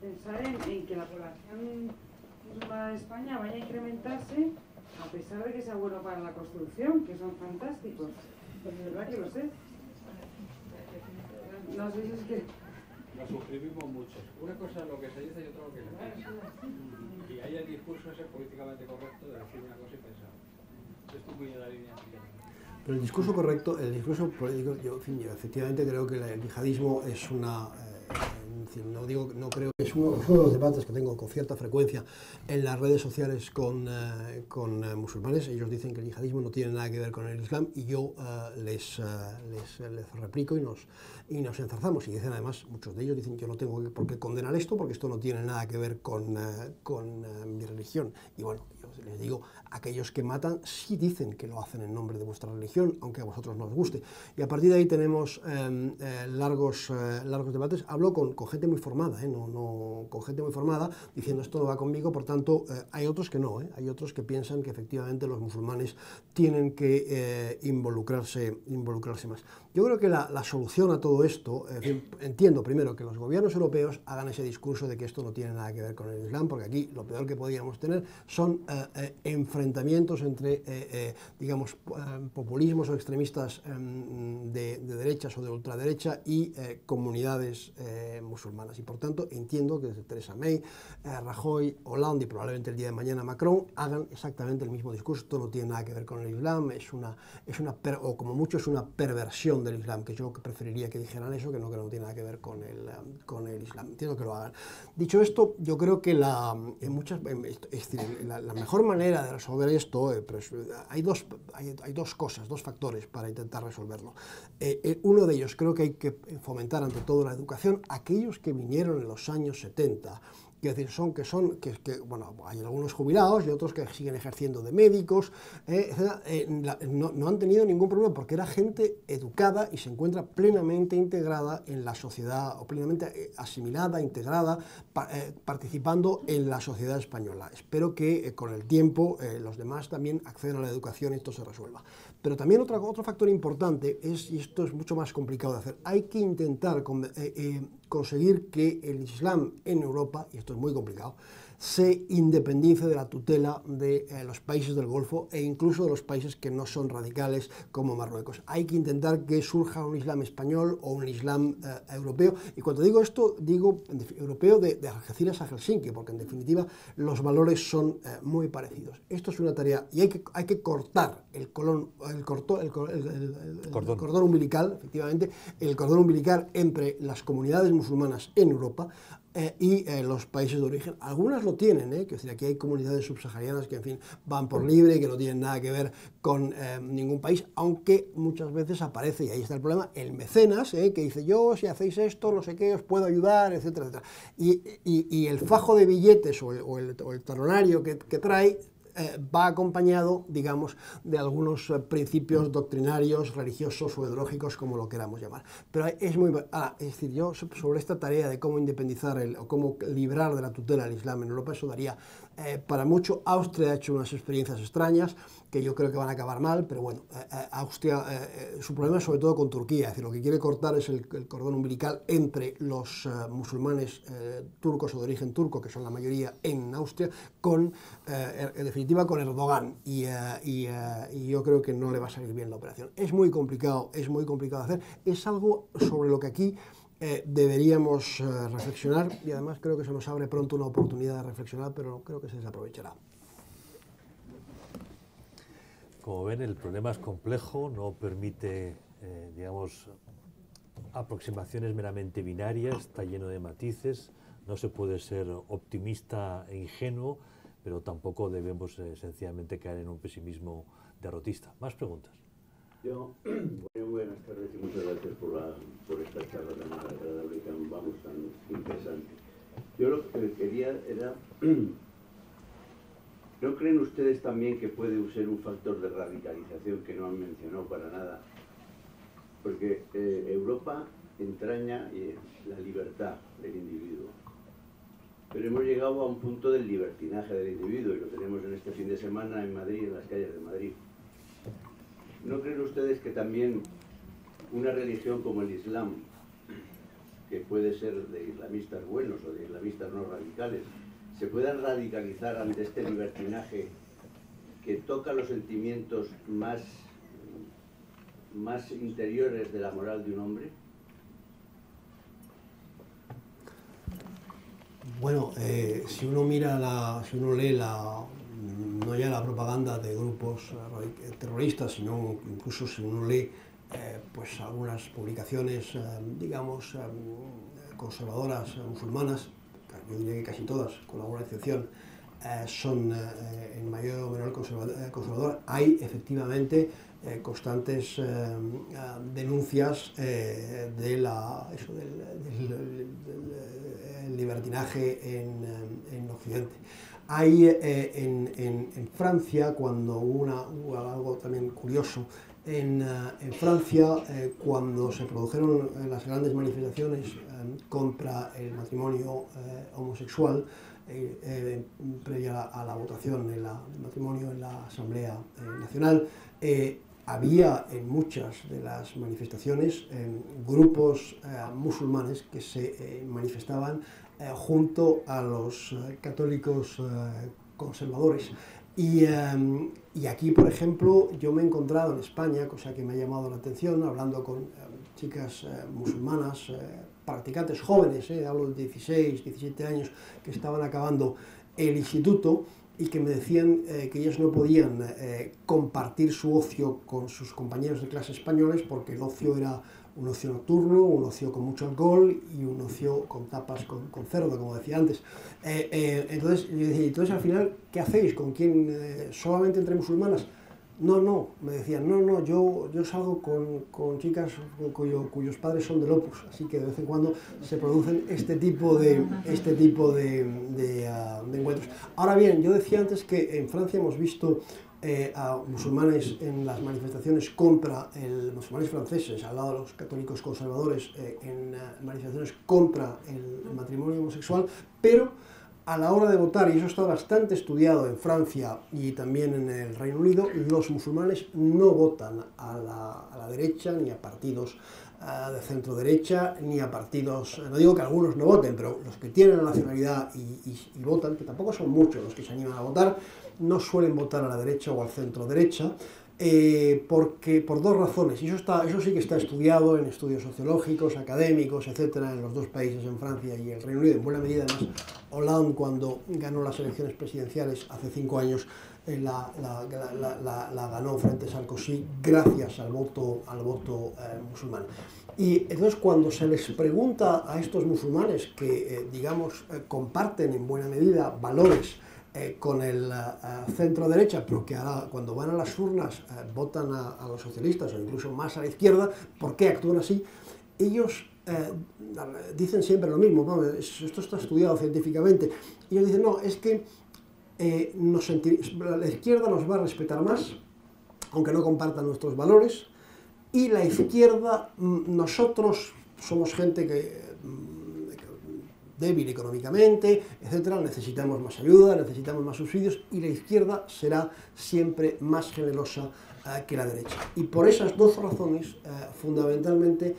G: pensar en que la población de España vaya a incrementarse a pesar de que sea bueno para la construcción, que son fantásticos. De verdad que lo sé. No sé si es que...
A: Lo suscribimos muchos. Una cosa es lo que se dice y otra lo que se piensa. Y hay el discurso ese políticamente correcto de decir una cosa y pensar. Esto es muy en la línea
B: Pero el discurso correcto, el discurso político, yo, yo efectivamente creo que el yihadismo es una no, digo, no creo que es uno, de los debates que tengo con cierta frecuencia en las redes sociales con, eh, con eh, musulmanes. Ellos dicen que el yihadismo no tiene nada que ver con el Islam y yo eh, les, les, les, replico y nos, y nos enzarzamos. Y dicen además, muchos de ellos dicen yo no tengo por qué condenar esto porque esto no tiene nada que ver con, con mi religión. Y bueno, les digo, aquellos que matan sí dicen que lo hacen en nombre de vuestra religión, aunque a vosotros no os guste. Y a partir de ahí tenemos em, eh, largos, eh, largos debates. Hablo con, gente muy formada, ¿eh? no, no, con gente muy formada, diciendo esto no va conmigo, por tanto, hay otros que no, hay otros que piensan que efectivamente los musulmanes tienen que involucrarse, involucrarse más. Yo creo que la solución a todo esto, entiendo primero que los gobiernos europeos hagan ese discurso de que esto no tiene nada que ver con el Islam, porque aquí lo peor que podríamos tener son enfrentamientos entre, eh, eh, digamos, eh, populismos o extremistas em, de, de, derechas o de ultraderecha y comunidades musulmanas. Y por tanto entiendo que Teresa May, Rajoy, Hollande y probablemente el día de mañana Macron hagan exactamente el mismo discurso. Esto no tiene nada que ver con el Islam, es una, es una o como mucho es una perversión del Islam, que yo preferiría que dijeran eso, que no, que no tiene nada que ver con el, con el Islam. Entiendo que lo hagan. Dicho esto, yo creo que la, en muchas, es decir, la, la mejor manera de resolver esto, eh, hay, dos, hay, dos cosas, dos factores para intentar resolverlo. Eh, eh, uno de ellos creo que hay que fomentar ante todo la educación. Aquellos que vinieron en los años 70 Quiero decir, son que son, que, bueno, hay algunos jubilados y otros que siguen ejerciendo de médicos, eh, eh, no, no, han tenido ningún problema porque era gente educada y se encuentra plenamente integrada en la sociedad, o plenamente eh, asimilada, integrada, eh, participando en la sociedad española. Espero que con el tiempo los demás también accedan a la educación y esto se resuelva. Pero también otro, otro factor importante es, y esto es mucho más complicado de hacer, hay que intentar con, conseguir que el Islam en Europa, y esto es muy complicado, se independice de la tutela de eh, los países del Golfo e incluso de los países que no son radicales como Marruecos. Hay que intentar que surja un Islam español o un Islam eh, europeo. Y cuando digo esto, digo europeo de, de, Algeciras a Helsinki, porque en definitiva los valores son eh, muy parecidos. Esto es una tarea y hay que, hay que cortar el, colón, el, corto, el, el, el cordón. cordón umbilical, efectivamente, el cordón umbilical entre las comunidades musulmanas en Europa eh, y eh, los países de origen. Algunas lo tienen, ¿eh? decir, aquí hay comunidades subsaharianas que, en fin, van por libre y que no tienen nada que ver con eh, ningún país, aunque muchas veces aparece, y ahí está el problema, el mecenas, ¿eh? que dice, yo, si hacéis esto, no sé qué, os puedo ayudar, etcétera, etcétera. Y, el fajo de billetes o el, o el, que, que trae eh, va acompañado, digamos, de algunos eh, principios doctrinarios, religiosos o ideológicos, como lo queramos llamar. Pero es muy... Ahora, es decir, yo sobre esta tarea de cómo independizar o cómo librar de la tutela al Islam en Europa, eso daría eh, para mucho. Austria ha hecho unas experiencias extrañas, que yo creo que van a acabar mal, pero bueno, eh, eh, Austria, eh, su problema es sobre todo con Turquía, es decir, lo que quiere cortar es el, cordón umbilical entre los musulmanes turcos o de origen turco, que son la mayoría en Austria, con, en definitiva, con Erdogan, y, yo creo que no le va a salir bien la operación. Es muy complicado, es muy complicado hacer, es algo sobre lo que aquí deberíamos reflexionar y además creo que se nos abre pronto una oportunidad de reflexionar, pero creo que se desaprovechará.
E: Como ven, el problema es complejo, no permite, eh, digamos, aproximaciones meramente binarias, está lleno de matices, no se puede ser optimista e ingenuo, pero tampoco debemos eh, sencillamente caer en un pesimismo derrotista. ¿Más preguntas?
H: Yo, buenas tardes y muchas gracias por, la, por esta charla tan agradable, tan, vamos, tan interesante. Yo lo que quería era, <clears throat> ¿no creen ustedes también que puede ser un factor de radicalización que no han mencionado para nada? Porque eh, Europa entraña eh, la libertad del individuo, pero hemos llegado a un punto del libertinaje del individuo y lo tenemos en este fin de semana en Madrid, en las calles de Madrid. ¿No creen ustedes que también una religión como el Islam, que puede ser de islamistas buenos o de islamistas no radicales, se pueda radicalizar ante este libertinaje que toca los sentimientos más, más interiores de la moral de un hombre?
B: Bueno, eh, si uno mira la, si uno lee la, no ya la propaganda de grupos terroristas, sino incluso si uno lee eh, pues algunas publicaciones, eh, digamos, conservadoras musulmanas, yo diría que casi todas, con alguna excepción, son en mayor o menor conservadoras, hay efectivamente constantes denuncias de la, del, libertinaje en, en Occidente. Hay eh, en, Francia, cuando hubo, algo también curioso, en, eh, Francia, eh, cuando se produjeron las grandes manifestaciones contra el matrimonio homosexual, previa a la votación del matrimonio en la Asamblea Nacional, había en muchas de las manifestaciones grupos musulmanes que se manifestaban eh, junto a los eh, católicos eh, conservadores. Y, y, aquí, por ejemplo, yo me he encontrado en España, cosa que me ha llamado la atención, hablando con chicas musulmanas, practicantes jóvenes, hablo de 16, 17 años, que estaban acabando el instituto y que me decían que ellas no podían compartir su ocio con sus compañeros de clase españoles porque el ocio era un ocio nocturno, un ocio con mucho alcohol y un ocio con tapas con, cerdo, como decía antes. Eh, eh, entonces, entonces al final, ¿qué hacéis? ¿Con quién? Eh, ¿Solamente entre musulmanas? No, no, me decían, no, no, yo, yo salgo con, con chicas cuyo, cuyos padres son del Opus, así que de vez en cuando se producen este tipo de, este tipo de, de, ah, de encuentros. Ahora bien, yo decía antes que en Francia hemos visto eh, a musulmanes en las manifestaciones contra el musulmanes franceses, al lado de los católicos conservadores, eh, en eh, manifestaciones contra el, matrimonio homosexual, pero a la hora de votar, y eso está bastante estudiado en Francia y también en el Reino Unido, los musulmanes no votan a la, a la derecha ni a partidos de centro derecha ni a partidos, no digo que algunos no voten, pero los que tienen la nacionalidad y, y votan, que tampoco son muchos los que se animan a votar, no suelen votar a la derecha o al centro derecha, eh, porque, por dos razones, y eso, está, eso sí que está estudiado en estudios sociológicos, académicos, etcétera, en los dos países, en Francia y el Reino Unido, en buena medida además, Hollande cuando ganó las elecciones presidenciales hace cinco años, eh, la, la, ganó frente a Sarkozy gracias al voto, al voto eh, musulmán. Y entonces cuando se les pregunta a estos musulmanes que, digamos, comparten en buena medida valores, eh, con el eh, centro derecha, pero que cuando van a las urnas eh, votan a, los socialistas o incluso más a la izquierda, ¿por qué actúan así? Ellos dicen siempre lo mismo, esto está estudiado científicamente, ellos dicen, no, es que nos la izquierda nos va a respetar más, aunque no compartan nuestros valores, y la izquierda, mm, nosotros somos gente que débil económicamente, etcétera, necesitamos más ayuda, necesitamos más subsidios y la izquierda será siempre más generosa eh, que la derecha. Y por esas dos razones, eh, fundamentalmente,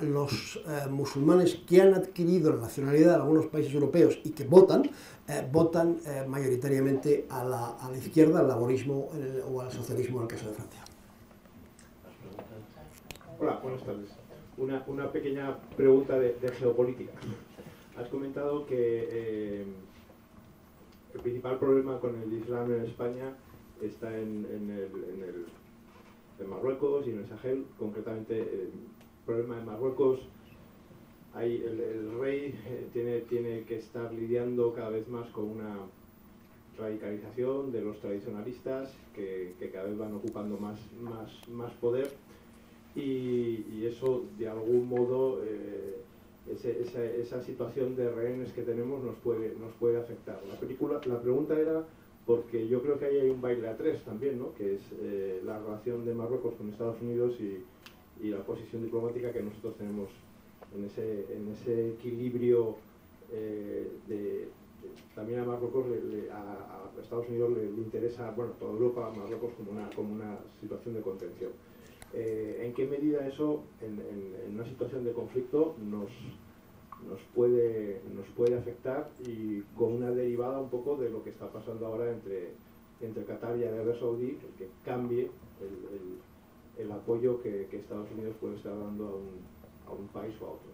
B: los eh, musulmanes que han adquirido la nacionalidad de algunos países europeos y que votan, votan mayoritariamente a la, izquierda, al laborismo o al socialismo en el caso de Francia.
I: Hola, buenas tardes. Una, pequeña pregunta de geopolítica. Has comentado que eh, el principal problema con el Islam en España está en, el, en, Marruecos y en el Sahel, concretamente el problema de Marruecos. Hay, el, rey eh, tiene, tiene que estar lidiando cada vez más con una radicalización de los tradicionalistas que, que cada vez van ocupando más, más, más poder y, eso de algún modo eh, esa, situación de rehenes que tenemos nos puede, nos puede afectar. La, película, la pregunta era porque yo creo que ahí hay un baile a tres también, ¿no? que es eh, la relación de Marruecos con Estados Unidos y, la posición diplomática que nosotros tenemos en ese, en ese equilibrio eh, de, también a Marruecos, le, a, Estados Unidos le, le, interesa, bueno, toda Europa, a Marruecos como una, como una situación de contención. Eh, ¿En qué medida eso, en, en, en, una situación de conflicto, nos, nos, puede, nos puede afectar y con una derivada un poco de lo que está pasando ahora entre, entre Qatar y Arabia Saudí, que cambie el, el, el apoyo que, que, Estados Unidos puede estar dando a un, a un país o a otro?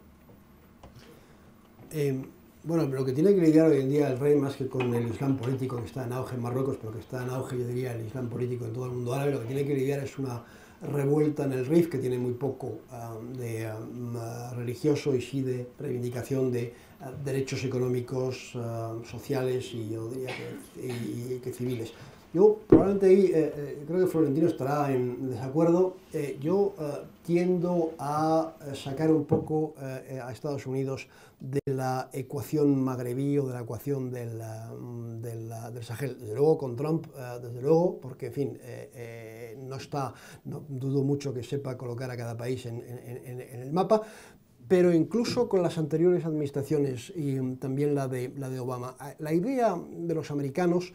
B: Eh, bueno, lo que tiene que lidiar hoy en día el rey, más que con el Islam político que está en auge en Marruecos, pero que está en auge, yo diría, el Islam político en todo el mundo árabe, lo que tiene que lidiar es una revuelta en el RIF que tiene muy poco um, de um, religioso y sí de reivindicación de uh, derechos económicos, uh, sociales y yo diría que civiles. Yo probablemente ahí, eh, eh, creo que Florentino estará en desacuerdo, eh, yo tiendo a sacar un poco a Estados Unidos de la ecuación magrebí o de la ecuación del, del, del Sahel. Desde luego con Trump, desde luego, porque en fin, no está, no, dudo mucho que sepa colocar a cada país en, el mapa, pero incluso con las anteriores administraciones y también la de, la de Obama. La idea de los americanos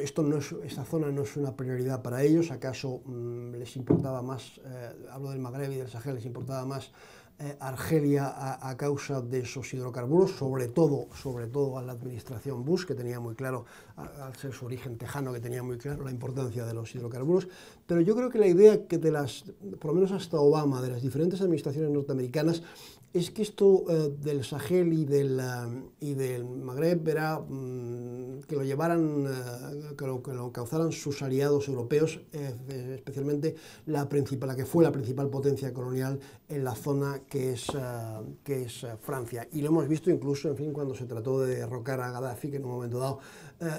B: esto no es, esta zona no es una prioridad para ellos, acaso mmm, les importaba más, eh, hablo del Magreb y del Sahel, les importaba más eh, Argelia a, a, causa de esos hidrocarburos, sobre todo, sobre todo a la administración Bush, que tenía muy claro, al ser su origen tejano, que tenía muy claro la importancia de los hidrocarburos, pero yo creo que la idea que de las, por lo menos hasta Obama, de las diferentes administraciones norteamericanas, es que esto eh, del Sahel y del, del Magreb era mm, que lo llevaran, uh, que, lo, que, sus aliados europeos, eh, especialmente la, principal, la que fue la principal potencia colonial en la zona que es, que es Francia. Y lo hemos visto incluso, en fin, cuando se trató de derrocar a Gaddafi, que en un momento dado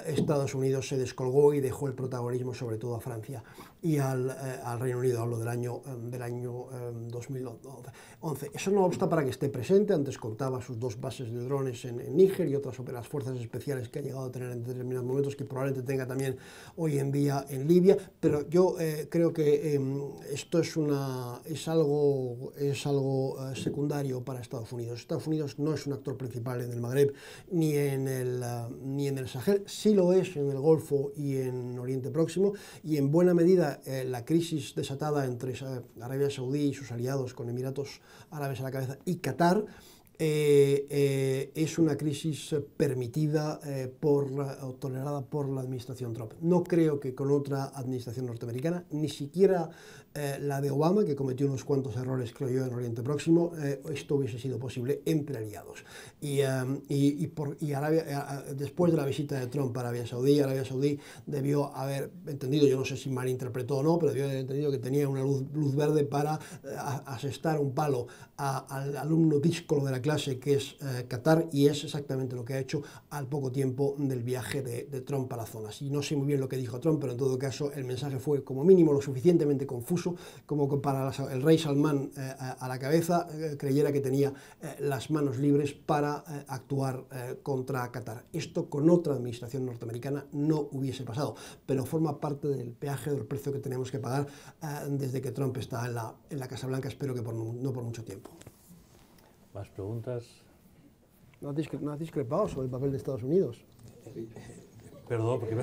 B: Estados Unidos se descolgó y dejó el protagonismo sobre todo a Francia y al, al Reino Unido, hablo del año, del año 2011. Eso no obsta para que esté presente, antes contaba sus dos bases de drones en, en Níger y otras las fuerzas especiales que ha llegado a tener en determinados momentos, que probablemente tenga también hoy en día en Libia, pero yo eh, creo que eh, esto es, una, es algo, es algo eh, secundario para Estados Unidos. Estados Unidos no es un actor principal en el Magreb ni en el, uh, ni en el Sahel, sí lo es en el Golfo y en Oriente Próximo, y en buena medida eh, la crisis desatada entre Arabia Saudí y sus aliados con Emiratos Árabes a la cabeza y Qatar, eh, eh, es una crisis permitida eh, por, o tolerada por la administración Trump. No creo que con otra administración norteamericana, ni siquiera eh, la de Obama, que cometió unos cuantos errores, creo yo, en Oriente Próximo, eh, esto hubiese sido posible entre aliados. Y, um, y, y, por, y Arabia, eh, después de la visita de Trump a Arabia Saudí, Arabia Saudí debió haber entendido, yo no sé si malinterpretó o no, pero debió haber entendido que tenía una luz, luz verde para asestar un palo a, al alumno díscolo de la clase, que es Qatar, y es exactamente lo que ha hecho al poco tiempo del viaje de, de Trump a la zona. Y no sé muy bien lo que dijo Trump, pero en todo caso el mensaje fue como mínimo lo suficientemente confuso incluso como para el rey Salmán eh, a la cabeza eh, creyera que tenía eh, las manos libres para eh, actuar eh, contra Qatar. Esto con otra administración norteamericana no hubiese pasado, pero forma parte del peaje, del precio que tenemos que pagar eh, desde que Trump está en la, en la Casa Blanca, espero que por, no por mucho tiempo.
E: ¿Más preguntas?
B: ¿No has, discrepado sobre el papel de Estados Unidos?
E: Perdón, porque me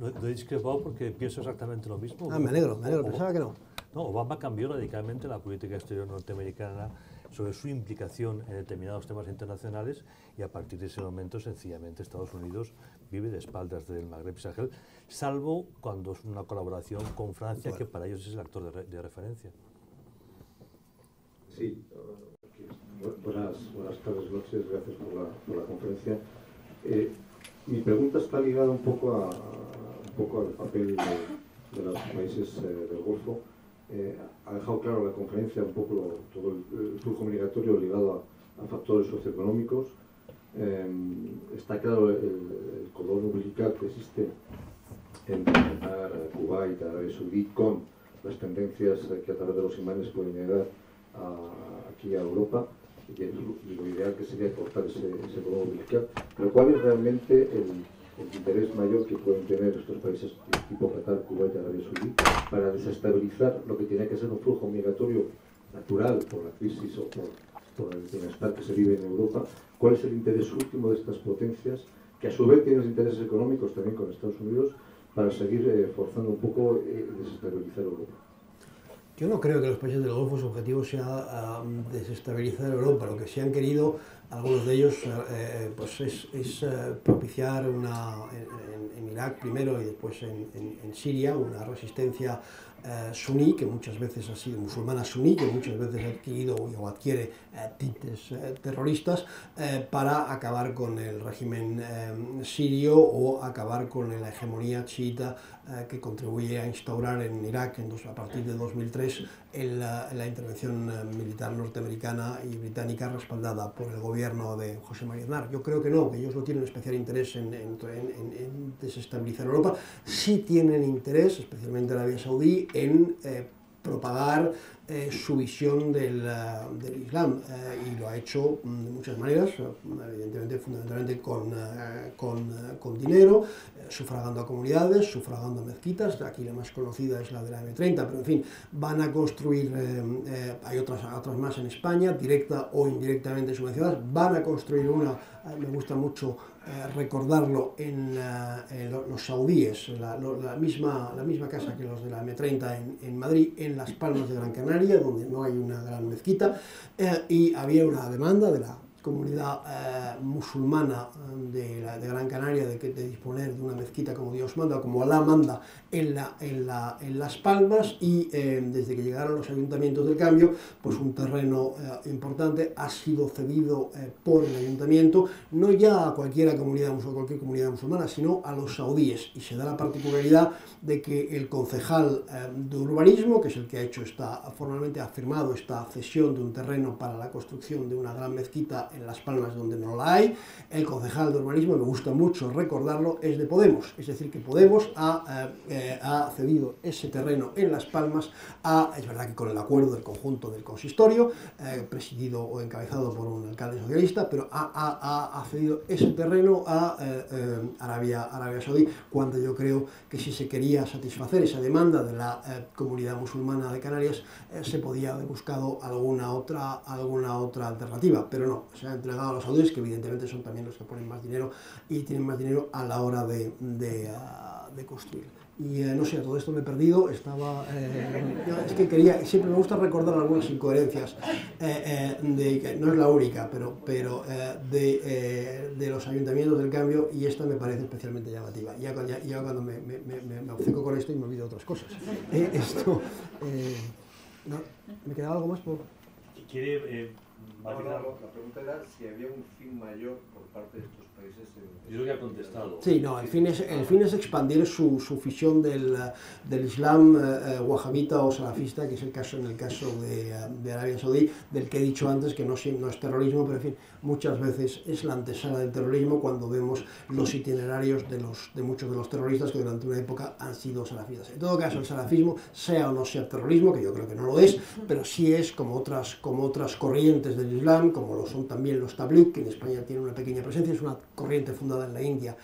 E: no, no he discrepado porque pienso exactamente lo mismo.
B: Ah, me alegro, me alegro, pensaba que no.
E: No, Obama cambió radicalmente la política exterior norteamericana sobre su implicación en determinados temas internacionales y a partir de ese momento sencillamente Estados Unidos vive de espaldas del Magreb y Sahel, salvo cuando es una colaboración con Francia, bueno. que para ellos es el actor de, de referencia.
J: Sí, buenas, buenas tardes, noches, gracias por la, por la conferencia. Eh, mi pregunta está ligada un poco a, poco al papel de, los países eh, del Golfo. Eh, ha dejado claro la conferencia un poco todo el, flujo migratorio ligado a, factores socioeconómicos. está claro el, el, cordón que existe entre Qatar, Kuwait, Arabia Saudí, con las tendencias que a través de los imanes pueden llegar aquí a Europa y, lo ideal que sería cortar ese, ese umbilical. Pero ¿cuál es realmente el, interés mayor que pueden tener estos países tipo Qatar, Kuwait y Arabia Saudí para desestabilizar lo que tiene que ser un flujo migratorio natural por la crisis o por, el bienestar que se vive en Europa? ¿Cuál es el interés último de estas potencias que a su vez tienen intereses económicos también con Estados Unidos para seguir eh, forzando un poco eh, desestabilizar Europa?
B: Yo no creo que los países del Golfo su objetivo sea desestabilizar Europa. Lo que se han querido, algunos de ellos, eh, eh, pues es, es propiciar una, en, Irak primero y después en, en Siria una resistencia eh, suní, que muchas veces ha sido musulmana suní, que muchas veces ha adquirido o adquiere eh, tintes eh, terroristas, para acabar con el régimen sirio o acabar con la hegemonía chiita que contribuye a instaurar en Irak en a partir de 2003 la, intervención militar norteamericana y británica respaldada por el gobierno de José María Aznar. Yo creo que no, que ellos no tienen especial interés en, en desestabilizar Europa, sí tienen interés, especialmente Arabia Saudí, en eh, propagar eh, su visión del, del Islam eh, y lo ha hecho mm, de muchas maneras, evidentemente fundamentalmente con, con, con dinero, sufragando a comunidades, sufragando a mezquitas, aquí la más conocida es la de la M30, pero en fin, van a construir, hay otras, otras más en España, directa o indirectamente subvencionadas, van a construir una, me gusta mucho eh, recordarlo en, eh, los saudíes, la, misma, la misma casa que los de la M30 en, Madrid, en Las Palmas de Gran Canaria, donde no hay una gran mezquita, eh, y había una demanda de la comunidad musulmana de, la, de, Gran Canaria de, de disponer de una mezquita como Dios manda, como Alá manda en, la, en, la, en Las Palmas y desde que llegaron los ayuntamientos del cambio, pues un terreno importante ha sido cedido por el ayuntamiento, no ya a cualquiera comunidad, cualquier comunidad musulmana, sino a los saudíes. Y se da la particularidad de que el concejal de urbanismo, que es el que ha hecho esta, formalmente ha firmado esta cesión de un terreno para la construcción de una gran mezquita en Las Palmas donde no la hay, el concejal de urbanismo, me gusta mucho recordarlo, es de Podemos, es decir, que Podemos ha, eh, ha cedido ese terreno en Las Palmas a, es verdad que con el acuerdo del conjunto del consistorio, eh, presidido o encabezado por un alcalde socialista, pero ha, ha, ha cedido ese terreno a eh, Arabia, Arabia Saudí, cuando yo creo que si se quería satisfacer esa demanda de la comunidad musulmana de Canarias, se podía haber buscado alguna otra, alguna otra alternativa, pero no, se ha entregado a los saudíes, que evidentemente son también los que ponen más dinero y tienen más dinero a la hora de, de, ah, construir. Y eh, no sé, todo esto me he perdido, estaba... Eh, es que quería, siempre me gusta recordar algunas incoherencias, eh, no es la única, pero, pero de, de, los ayuntamientos del cambio y esta me parece especialmente llamativa. Ya, ya, ya cuando me, me, obceco con esto y me olvido otras cosas. esto... ¿Me queda algo más por...?
K: ¿Quiere
L: la pregunta era si había un fin mayor por parte de estos países.
K: Yo creo que ha contestado.
B: Sí, no, el fin es, el fin es expandir su, su visión del, del Islam eh, wahhabita o salafista, que es el caso en el caso de, de, Arabia Saudí, del que he dicho antes que no, no es terrorismo, pero en fin, muchas veces es la antesala del terrorismo cuando vemos los itinerarios de, los, de muchos de los terroristas que durante una época han sido salafistas. En todo caso, el salafismo, sea o no sea terrorismo, que yo creo que no lo es, pero sí es como otras, como otras corrientes del Islam, como lo son también los tabligh, que en España tiene una pequeña presencia, es una corriente fundada en la India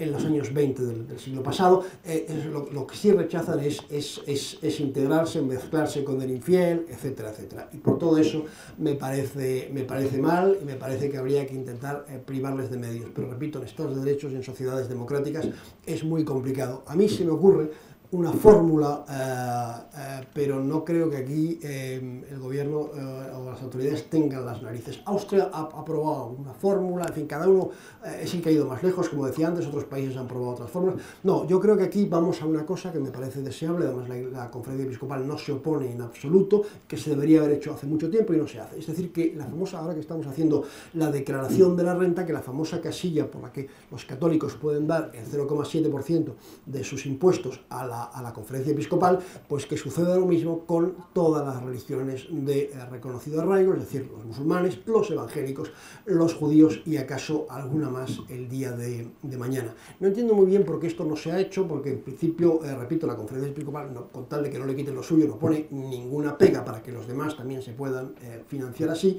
B: en los años 20 del, siglo pasado, eh, lo, que sí rechazan es, es, es, integrarse, mezclarse con el infiel, etcétera, etcétera. Y por todo eso me parece, me parece mal y me parece que habría que intentar eh, privarles de medios. Pero repito, en Estados de Derechos y en sociedades democráticas es muy complicado. A mí se me ocurre una fórmula, eh, eh, pero no creo que aquí eh, el gobierno eh, o las autoridades tengan las narices. Austria ha aprobado una fórmula, en fin, cada uno eh, es el que ha ido más lejos, como decía antes, otros países han probado otras fórmulas. No, yo creo que aquí vamos a una cosa que me parece deseable, además la, la conferencia episcopal no se opone en absoluto, que se debería haber hecho hace mucho tiempo y no se hace. Es decir, que la famosa, ahora que estamos haciendo la declaración de la renta, que la famosa casilla por la que los católicos pueden dar el 0,7% de sus impuestos a la, a la conferencia episcopal, pues que suceda lo mismo con todas las religiones de eh, reconocido arraigo, es decir, los musulmanes, los evangélicos, los judíos y acaso alguna más el día de, mañana. No entiendo muy bien por qué esto no se ha hecho, porque en principio, eh, repito, la conferencia episcopal, no, con tal de que no le quiten lo suyo, no pone ninguna pega para que los demás también se puedan eh, financiar así,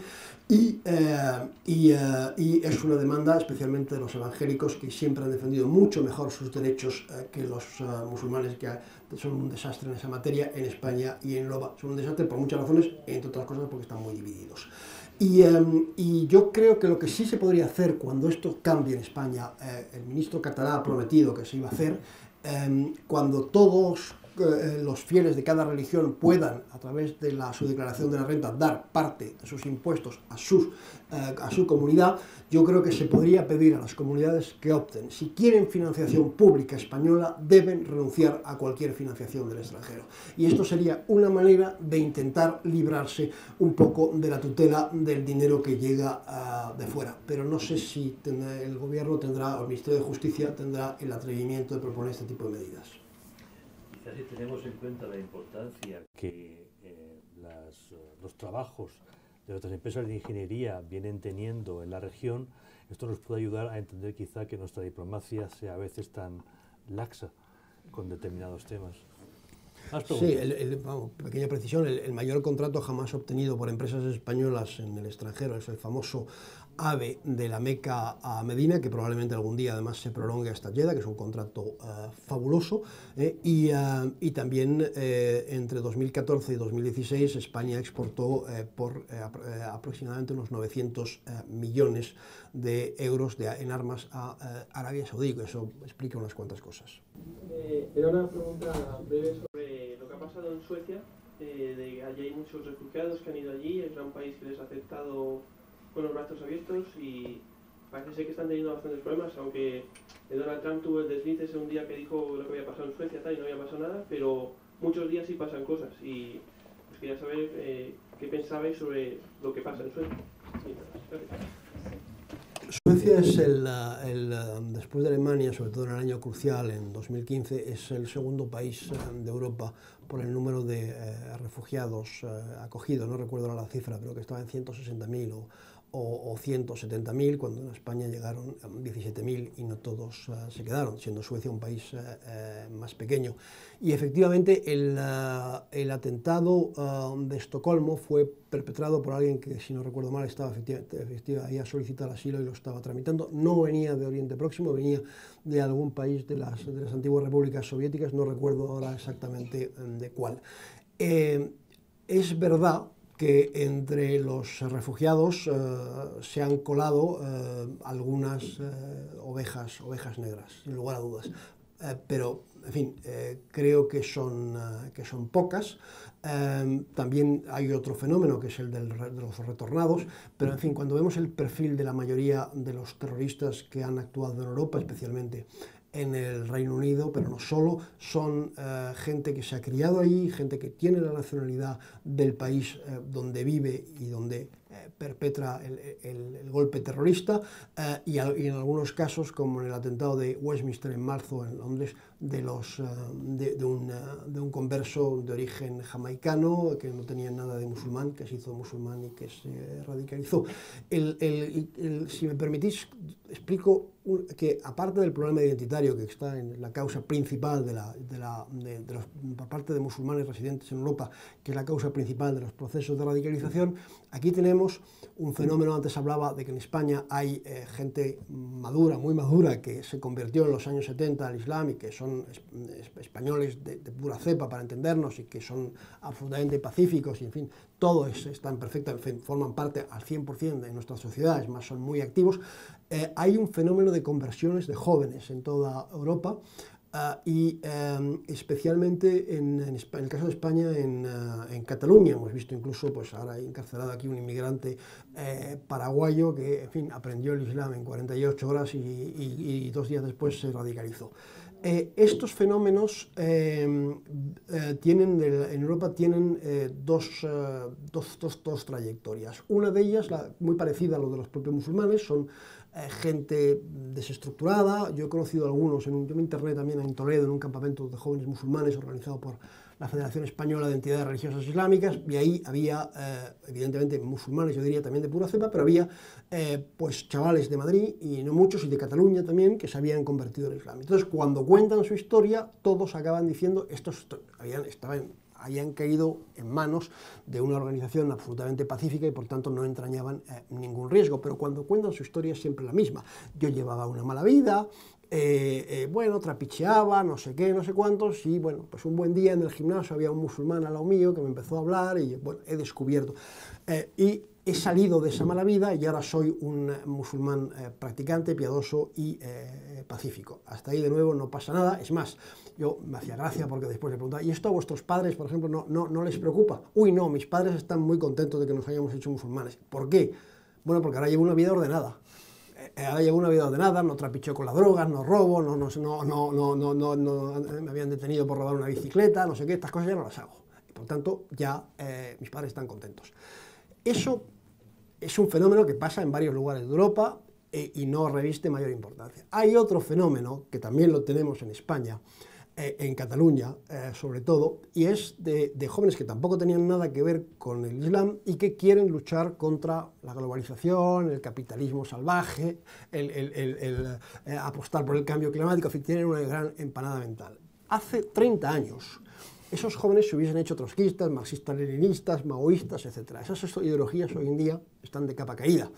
B: y, eh, y, eh, y, es una demanda especialmente de los evangélicos que siempre han defendido mucho mejor sus derechos eh, que los musulmanes que son un desastre en esa materia en España y en Loba. Son un desastre por muchas razones, entre otras cosas porque están muy divididos. Y, um, y, yo creo que lo que sí se podría hacer cuando esto cambie en España, eh, el ministro Catalá ha prometido que se iba a hacer, eh, cuando todos eh, los fieles de cada religión puedan, a través de la, su declaración de la renta, dar parte de sus impuestos eh, a su comunidad, yo creo que se podría pedir a las comunidades que opten. Si quieren financiación pública española, deben renunciar a cualquier financiación del extranjero. Y esto sería una manera de intentar librarse un poco de la tutela del dinero que llega uh, de fuera. Pero no sé si el gobierno tendrá, o el Ministerio de Justicia tendrá el atrevimiento de proponer este tipo de medidas.
E: Quizás si tenemos en cuenta la importancia que eh, las, los trabajos de otras empresas de ingeniería vienen teniendo en la región, esto nos puede ayudar a entender quizá que nuestra diplomacia sea a veces tan laxa con determinados temas.
B: Sí, el, el, vamos, pequeña precisión, el, el, mayor contrato jamás obtenido por empresas españolas en el extranjero es el famoso AVE de la Meca a Medina, que probablemente algún día además se prolongue hasta Jeddah, que es un contrato uh, fabuloso, eh, y, uh, y, también eh, entre 2014 y 2016 España exportó eh, por aproximadamente unos 900 millones de euros de, en armas a Arabia Saudí, que eso explica unas cuantas cosas.
M: era una pregunta breve sobre lo que ha pasado en Suecia, allí hay muchos refugiados que han ido allí, es un país que les ha aceptado con los brazos abiertos y parece ser que están teniendo bastantes problemas, aunque Donald Trump tuvo el desliz ese un día que dijo lo que había pasado en Suecia tal, y no había pasado nada, pero muchos días sí pasan cosas y pues quería saber eh, qué pensabais sobre lo que pasa en Suecia.
B: Suecia es el, el, después de Alemania, sobre todo en el año crucial, en 2015, es el segundo país eh, de Europa por el número de eh, refugiados eh, acogidos. No recuerdo la cifra, pero que estaba en 160.000 o, o, o 170.000, cuando en España llegaron 17.000 y no todos uh, se quedaron, siendo Suecia un país uh, uh, más pequeño. Y efectivamente el, el atentado de Estocolmo fue perpetrado por alguien que, si no recuerdo mal, estaba efectivamente había solicitado asilo y lo estaba tramitando. No venía de Oriente Próximo, venía de algún país de las, de las antiguas repúblicas soviéticas, no recuerdo ahora exactamente de cuál. Eh, es verdad que entre los refugiados eh, se han colado eh, algunas eh, ovejas, ovejas negras, sin lugar a dudas. Eh, pero, en fin, eh, creo que son, que son pocas. también hay otro fenómeno que es el del, de los retornados, pero en fin, cuando vemos el perfil de la mayoría de los terroristas que han actuado en Europa, especialmente en el Reino Unido, pero no solo, son uh, gente que se ha criado ahí, gente que tiene la nacionalidad del país uh, donde vive y donde uh, perpetra el, golpe terrorista y, y, en algunos casos, como en el atentado de Westminster en marzo en Londres, de, los, de, de, un, de un converso de origen jamaicano que no tenía nada de musulmán, que se hizo musulmán y que se radicalizó. El, si me permitís, explico que aparte del problema identitario que está en la causa principal de la, de la, de los, por parte de musulmanes residentes en Europa, que es la causa principal de los procesos de radicalización, aquí tenemos un fenómeno, antes hablaba de que en España hay eh, gente madura, muy madura, que se convirtió en los años 70 al Islam y que son es, es, españoles de, de, pura cepa para entendernos y que son absolutamente pacíficos y en fin, todos están perfectamente, forman parte al 100% de nuestras sociedades, más son muy activos, eh, hay un fenómeno de conversiones de jóvenes en toda Europa Ah, y em, especialmente en, en, el caso de España, en, ah, en, Cataluña, hemos visto incluso, pues ahora encarcelado aquí un inmigrante eh, paraguayo que, en fin, aprendió el Islam en 48 horas y, y, y dos días después se radicalizó. Eh, estos fenómenos em, eh, tienen, en Europa tienen eh, dos, dos, dos, dos, trayectorias. Una de ellas, la, muy parecida a lo de los propios musulmanes, son gente desestructurada. Yo he conocido algunos, en yo me interné también en Toledo, en un campamento de jóvenes musulmanes organizado por la Federación Española de Entidades Religiosas Islámicas, y ahí había, eh, evidentemente, musulmanes, yo diría también de pura cepa, pero había eh, pues chavales de Madrid, y no muchos, y de Cataluña también, que se habían convertido en Islam. Entonces, cuando cuentan su historia, todos acaban diciendo, estos habían, estaban habían caído en manos de una organización absolutamente pacífica y por tanto no entrañaban eh, ningún riesgo. Pero cuando cuentan su historia es siempre la misma. Yo llevaba una mala vida, eh, eh, bueno, trapicheaba, no sé qué, no sé cuántos, y bueno, pues un buen día en el gimnasio había un musulmán al lado mío que me empezó a hablar y bueno, he descubierto. y he salido de esa mala vida y ahora soy un musulmán practicante, piadoso y pacífico. Hasta ahí de nuevo no pasa nada, es más, yo me hacía gracia porque después le preguntaba, ¿y esto a vuestros padres, por ejemplo, no, no, no les preocupa? Uy, no, mis padres están muy contentos de que nos hayamos hecho musulmanes. ¿Por qué? Bueno, porque ahora llevo una vida ordenada. Eh, ahora llevo una vida ordenada, no trapicheo con las drogas, no robo, no, no, no, no, no, no, no, me habían detenido por robar una bicicleta, no sé qué, estas cosas ya no las hago. Por tanto, ya eh, mis padres están contentos. Eso es un fenómeno que pasa en varios lugares de Europa eh, y no reviste mayor importancia. Hay otro fenómeno que también lo tenemos en España, eh, en Cataluña eh, sobre todo, y es de, jóvenes que tampoco tenían nada que ver con el Islam y que quieren luchar contra la globalización, el capitalismo salvaje, el, eh, apostar por el cambio climático, en fin, tienen una gran empanada mental. Hace 30 años, esos jóvenes se hubiesen hecho trotskistas, marxistas-leninistas, maoístas, etc. Esas ideologías hoy en día están de capa caída.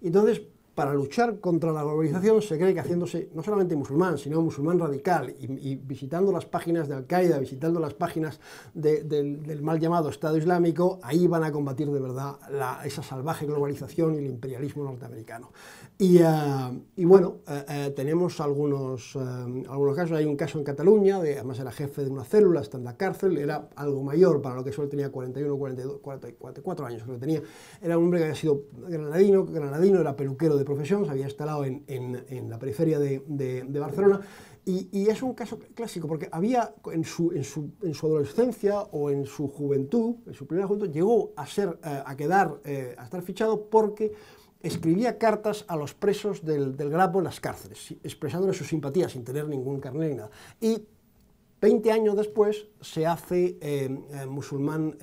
B: Entonces, para luchar contra la globalización se cree que haciéndose no solamente musulmán, sino musulmán radical y, visitando las páginas de Al-Qaeda, visitando las páginas del, mal llamado Estado Islámico, ahí van a combatir de verdad esa salvaje globalización y el imperialismo norteamericano. Y, eh, bueno, eh, eh, tenemos algunos, algunos casos, hay un caso en Cataluña, de, además era jefe de una célula, está en la cárcel, era algo mayor para lo que solo tenía 41, 42, 44 años, creo que tenía, era un hombre que había sido granadino, granadino era peluquero de profesión, se había instalado en, en, la periferia de, de, Barcelona. Y, y, es un caso clásico porque había en su, en, su, en su, adolescencia o en su juventud, en su primera juventud, llegó a, ser, a quedar, a estar fichado porque escribía cartas a los presos del, del Grapo en las cárceles, expresándole su simpatía sin tener ningún carnet ni nada. Y 20 años después se hace eh, musulmán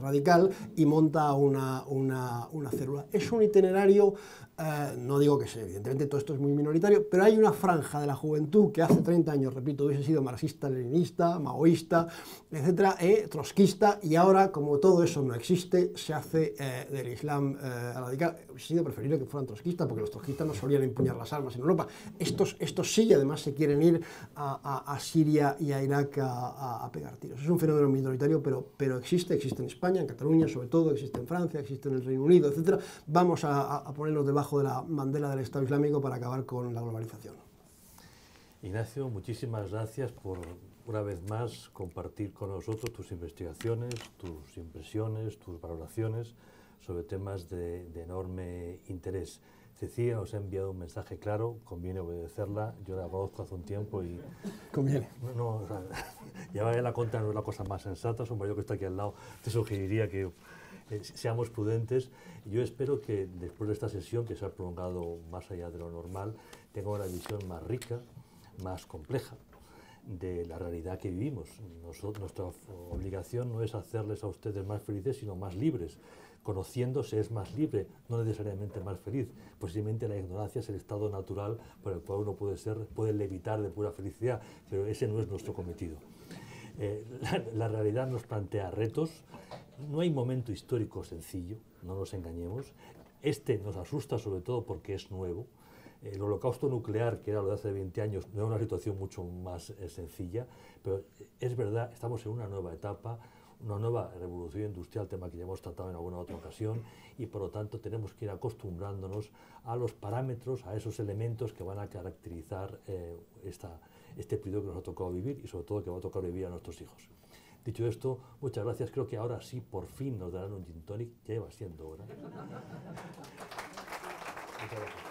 B: radical y monta una, una, célula. Es un itinerario eh, no digo que sea, evidentemente todo esto es muy minoritario, pero hay una franja de la juventud que hace 30 años, repito, hubiese sido marxista, leninista, maoísta, etcétera, eh, trotskista, y ahora, como todo eso no existe, se hace eh, del Islam eh, radical. Hubiese sido preferible que fueran trotskistas, porque los trotskistas no solían empuñar las armas en Europa. Estos, estos sí, además, se quieren ir a, a, Siria y a Irak a, a, pegar tiros. Es un fenómeno minoritario, pero, pero existe, existe en España, en Cataluña sobre todo, existe en Francia, existe en el Reino Unido, etcétera. Vamos a, ponernos debajo de la bandera del Estado Islámico para acabar con la globalización.
E: Ignacio, muchísimas gracias por una vez más compartir con nosotros tus investigaciones, tus impresiones, tus valoraciones sobre temas de, enorme interés. Cecilia nos ha enviado un mensaje claro, conviene obedecerla, yo la conozco hace un tiempo y...
B: Conviene.
E: No, no o sea, <laughs> la cuenta no es la cosa más sensata, su yo que está aquí al lado te sugeriría que eh, seamos prudentes. Yo espero que después de esta sesión, que se ha prolongado más allá de lo normal, tenga una visión más rica, más compleja de la realidad que vivimos. Nosotros, nuestra obligación no es hacerles a ustedes más felices, sino más libres. Conociéndose es más libre, no necesariamente más feliz. Posiblemente la ignorancia es el estado natural por el cual uno puede, ser, puede levitar de pura felicidad, pero ese no es nuestro cometido. Eh, <laughs> la, realidad nos plantea retos no hay momento histórico sencillo, no nos engañemos. Este nos asusta sobre todo porque es nuevo. El holocausto nuclear, que era lo de hace 20 años, no era una situación mucho más eh, sencilla, pero eh, es verdad, estamos en una nueva etapa, una nueva revolución industrial, tema que ya hemos tratado en alguna otra ocasión, y por lo tanto tenemos que ir acostumbrándonos a los parámetros, a esos elementos que van a caracterizar eh, esta, este periodo que nos ha tocado vivir y sobre todo que va a tocar vivir a nuestros hijos. Dicho esto, muchas gracias. Creo que ahora sí, por fin nos darán un gin tonic. Ya lleva siendo hora. <laughs> muchas gracias.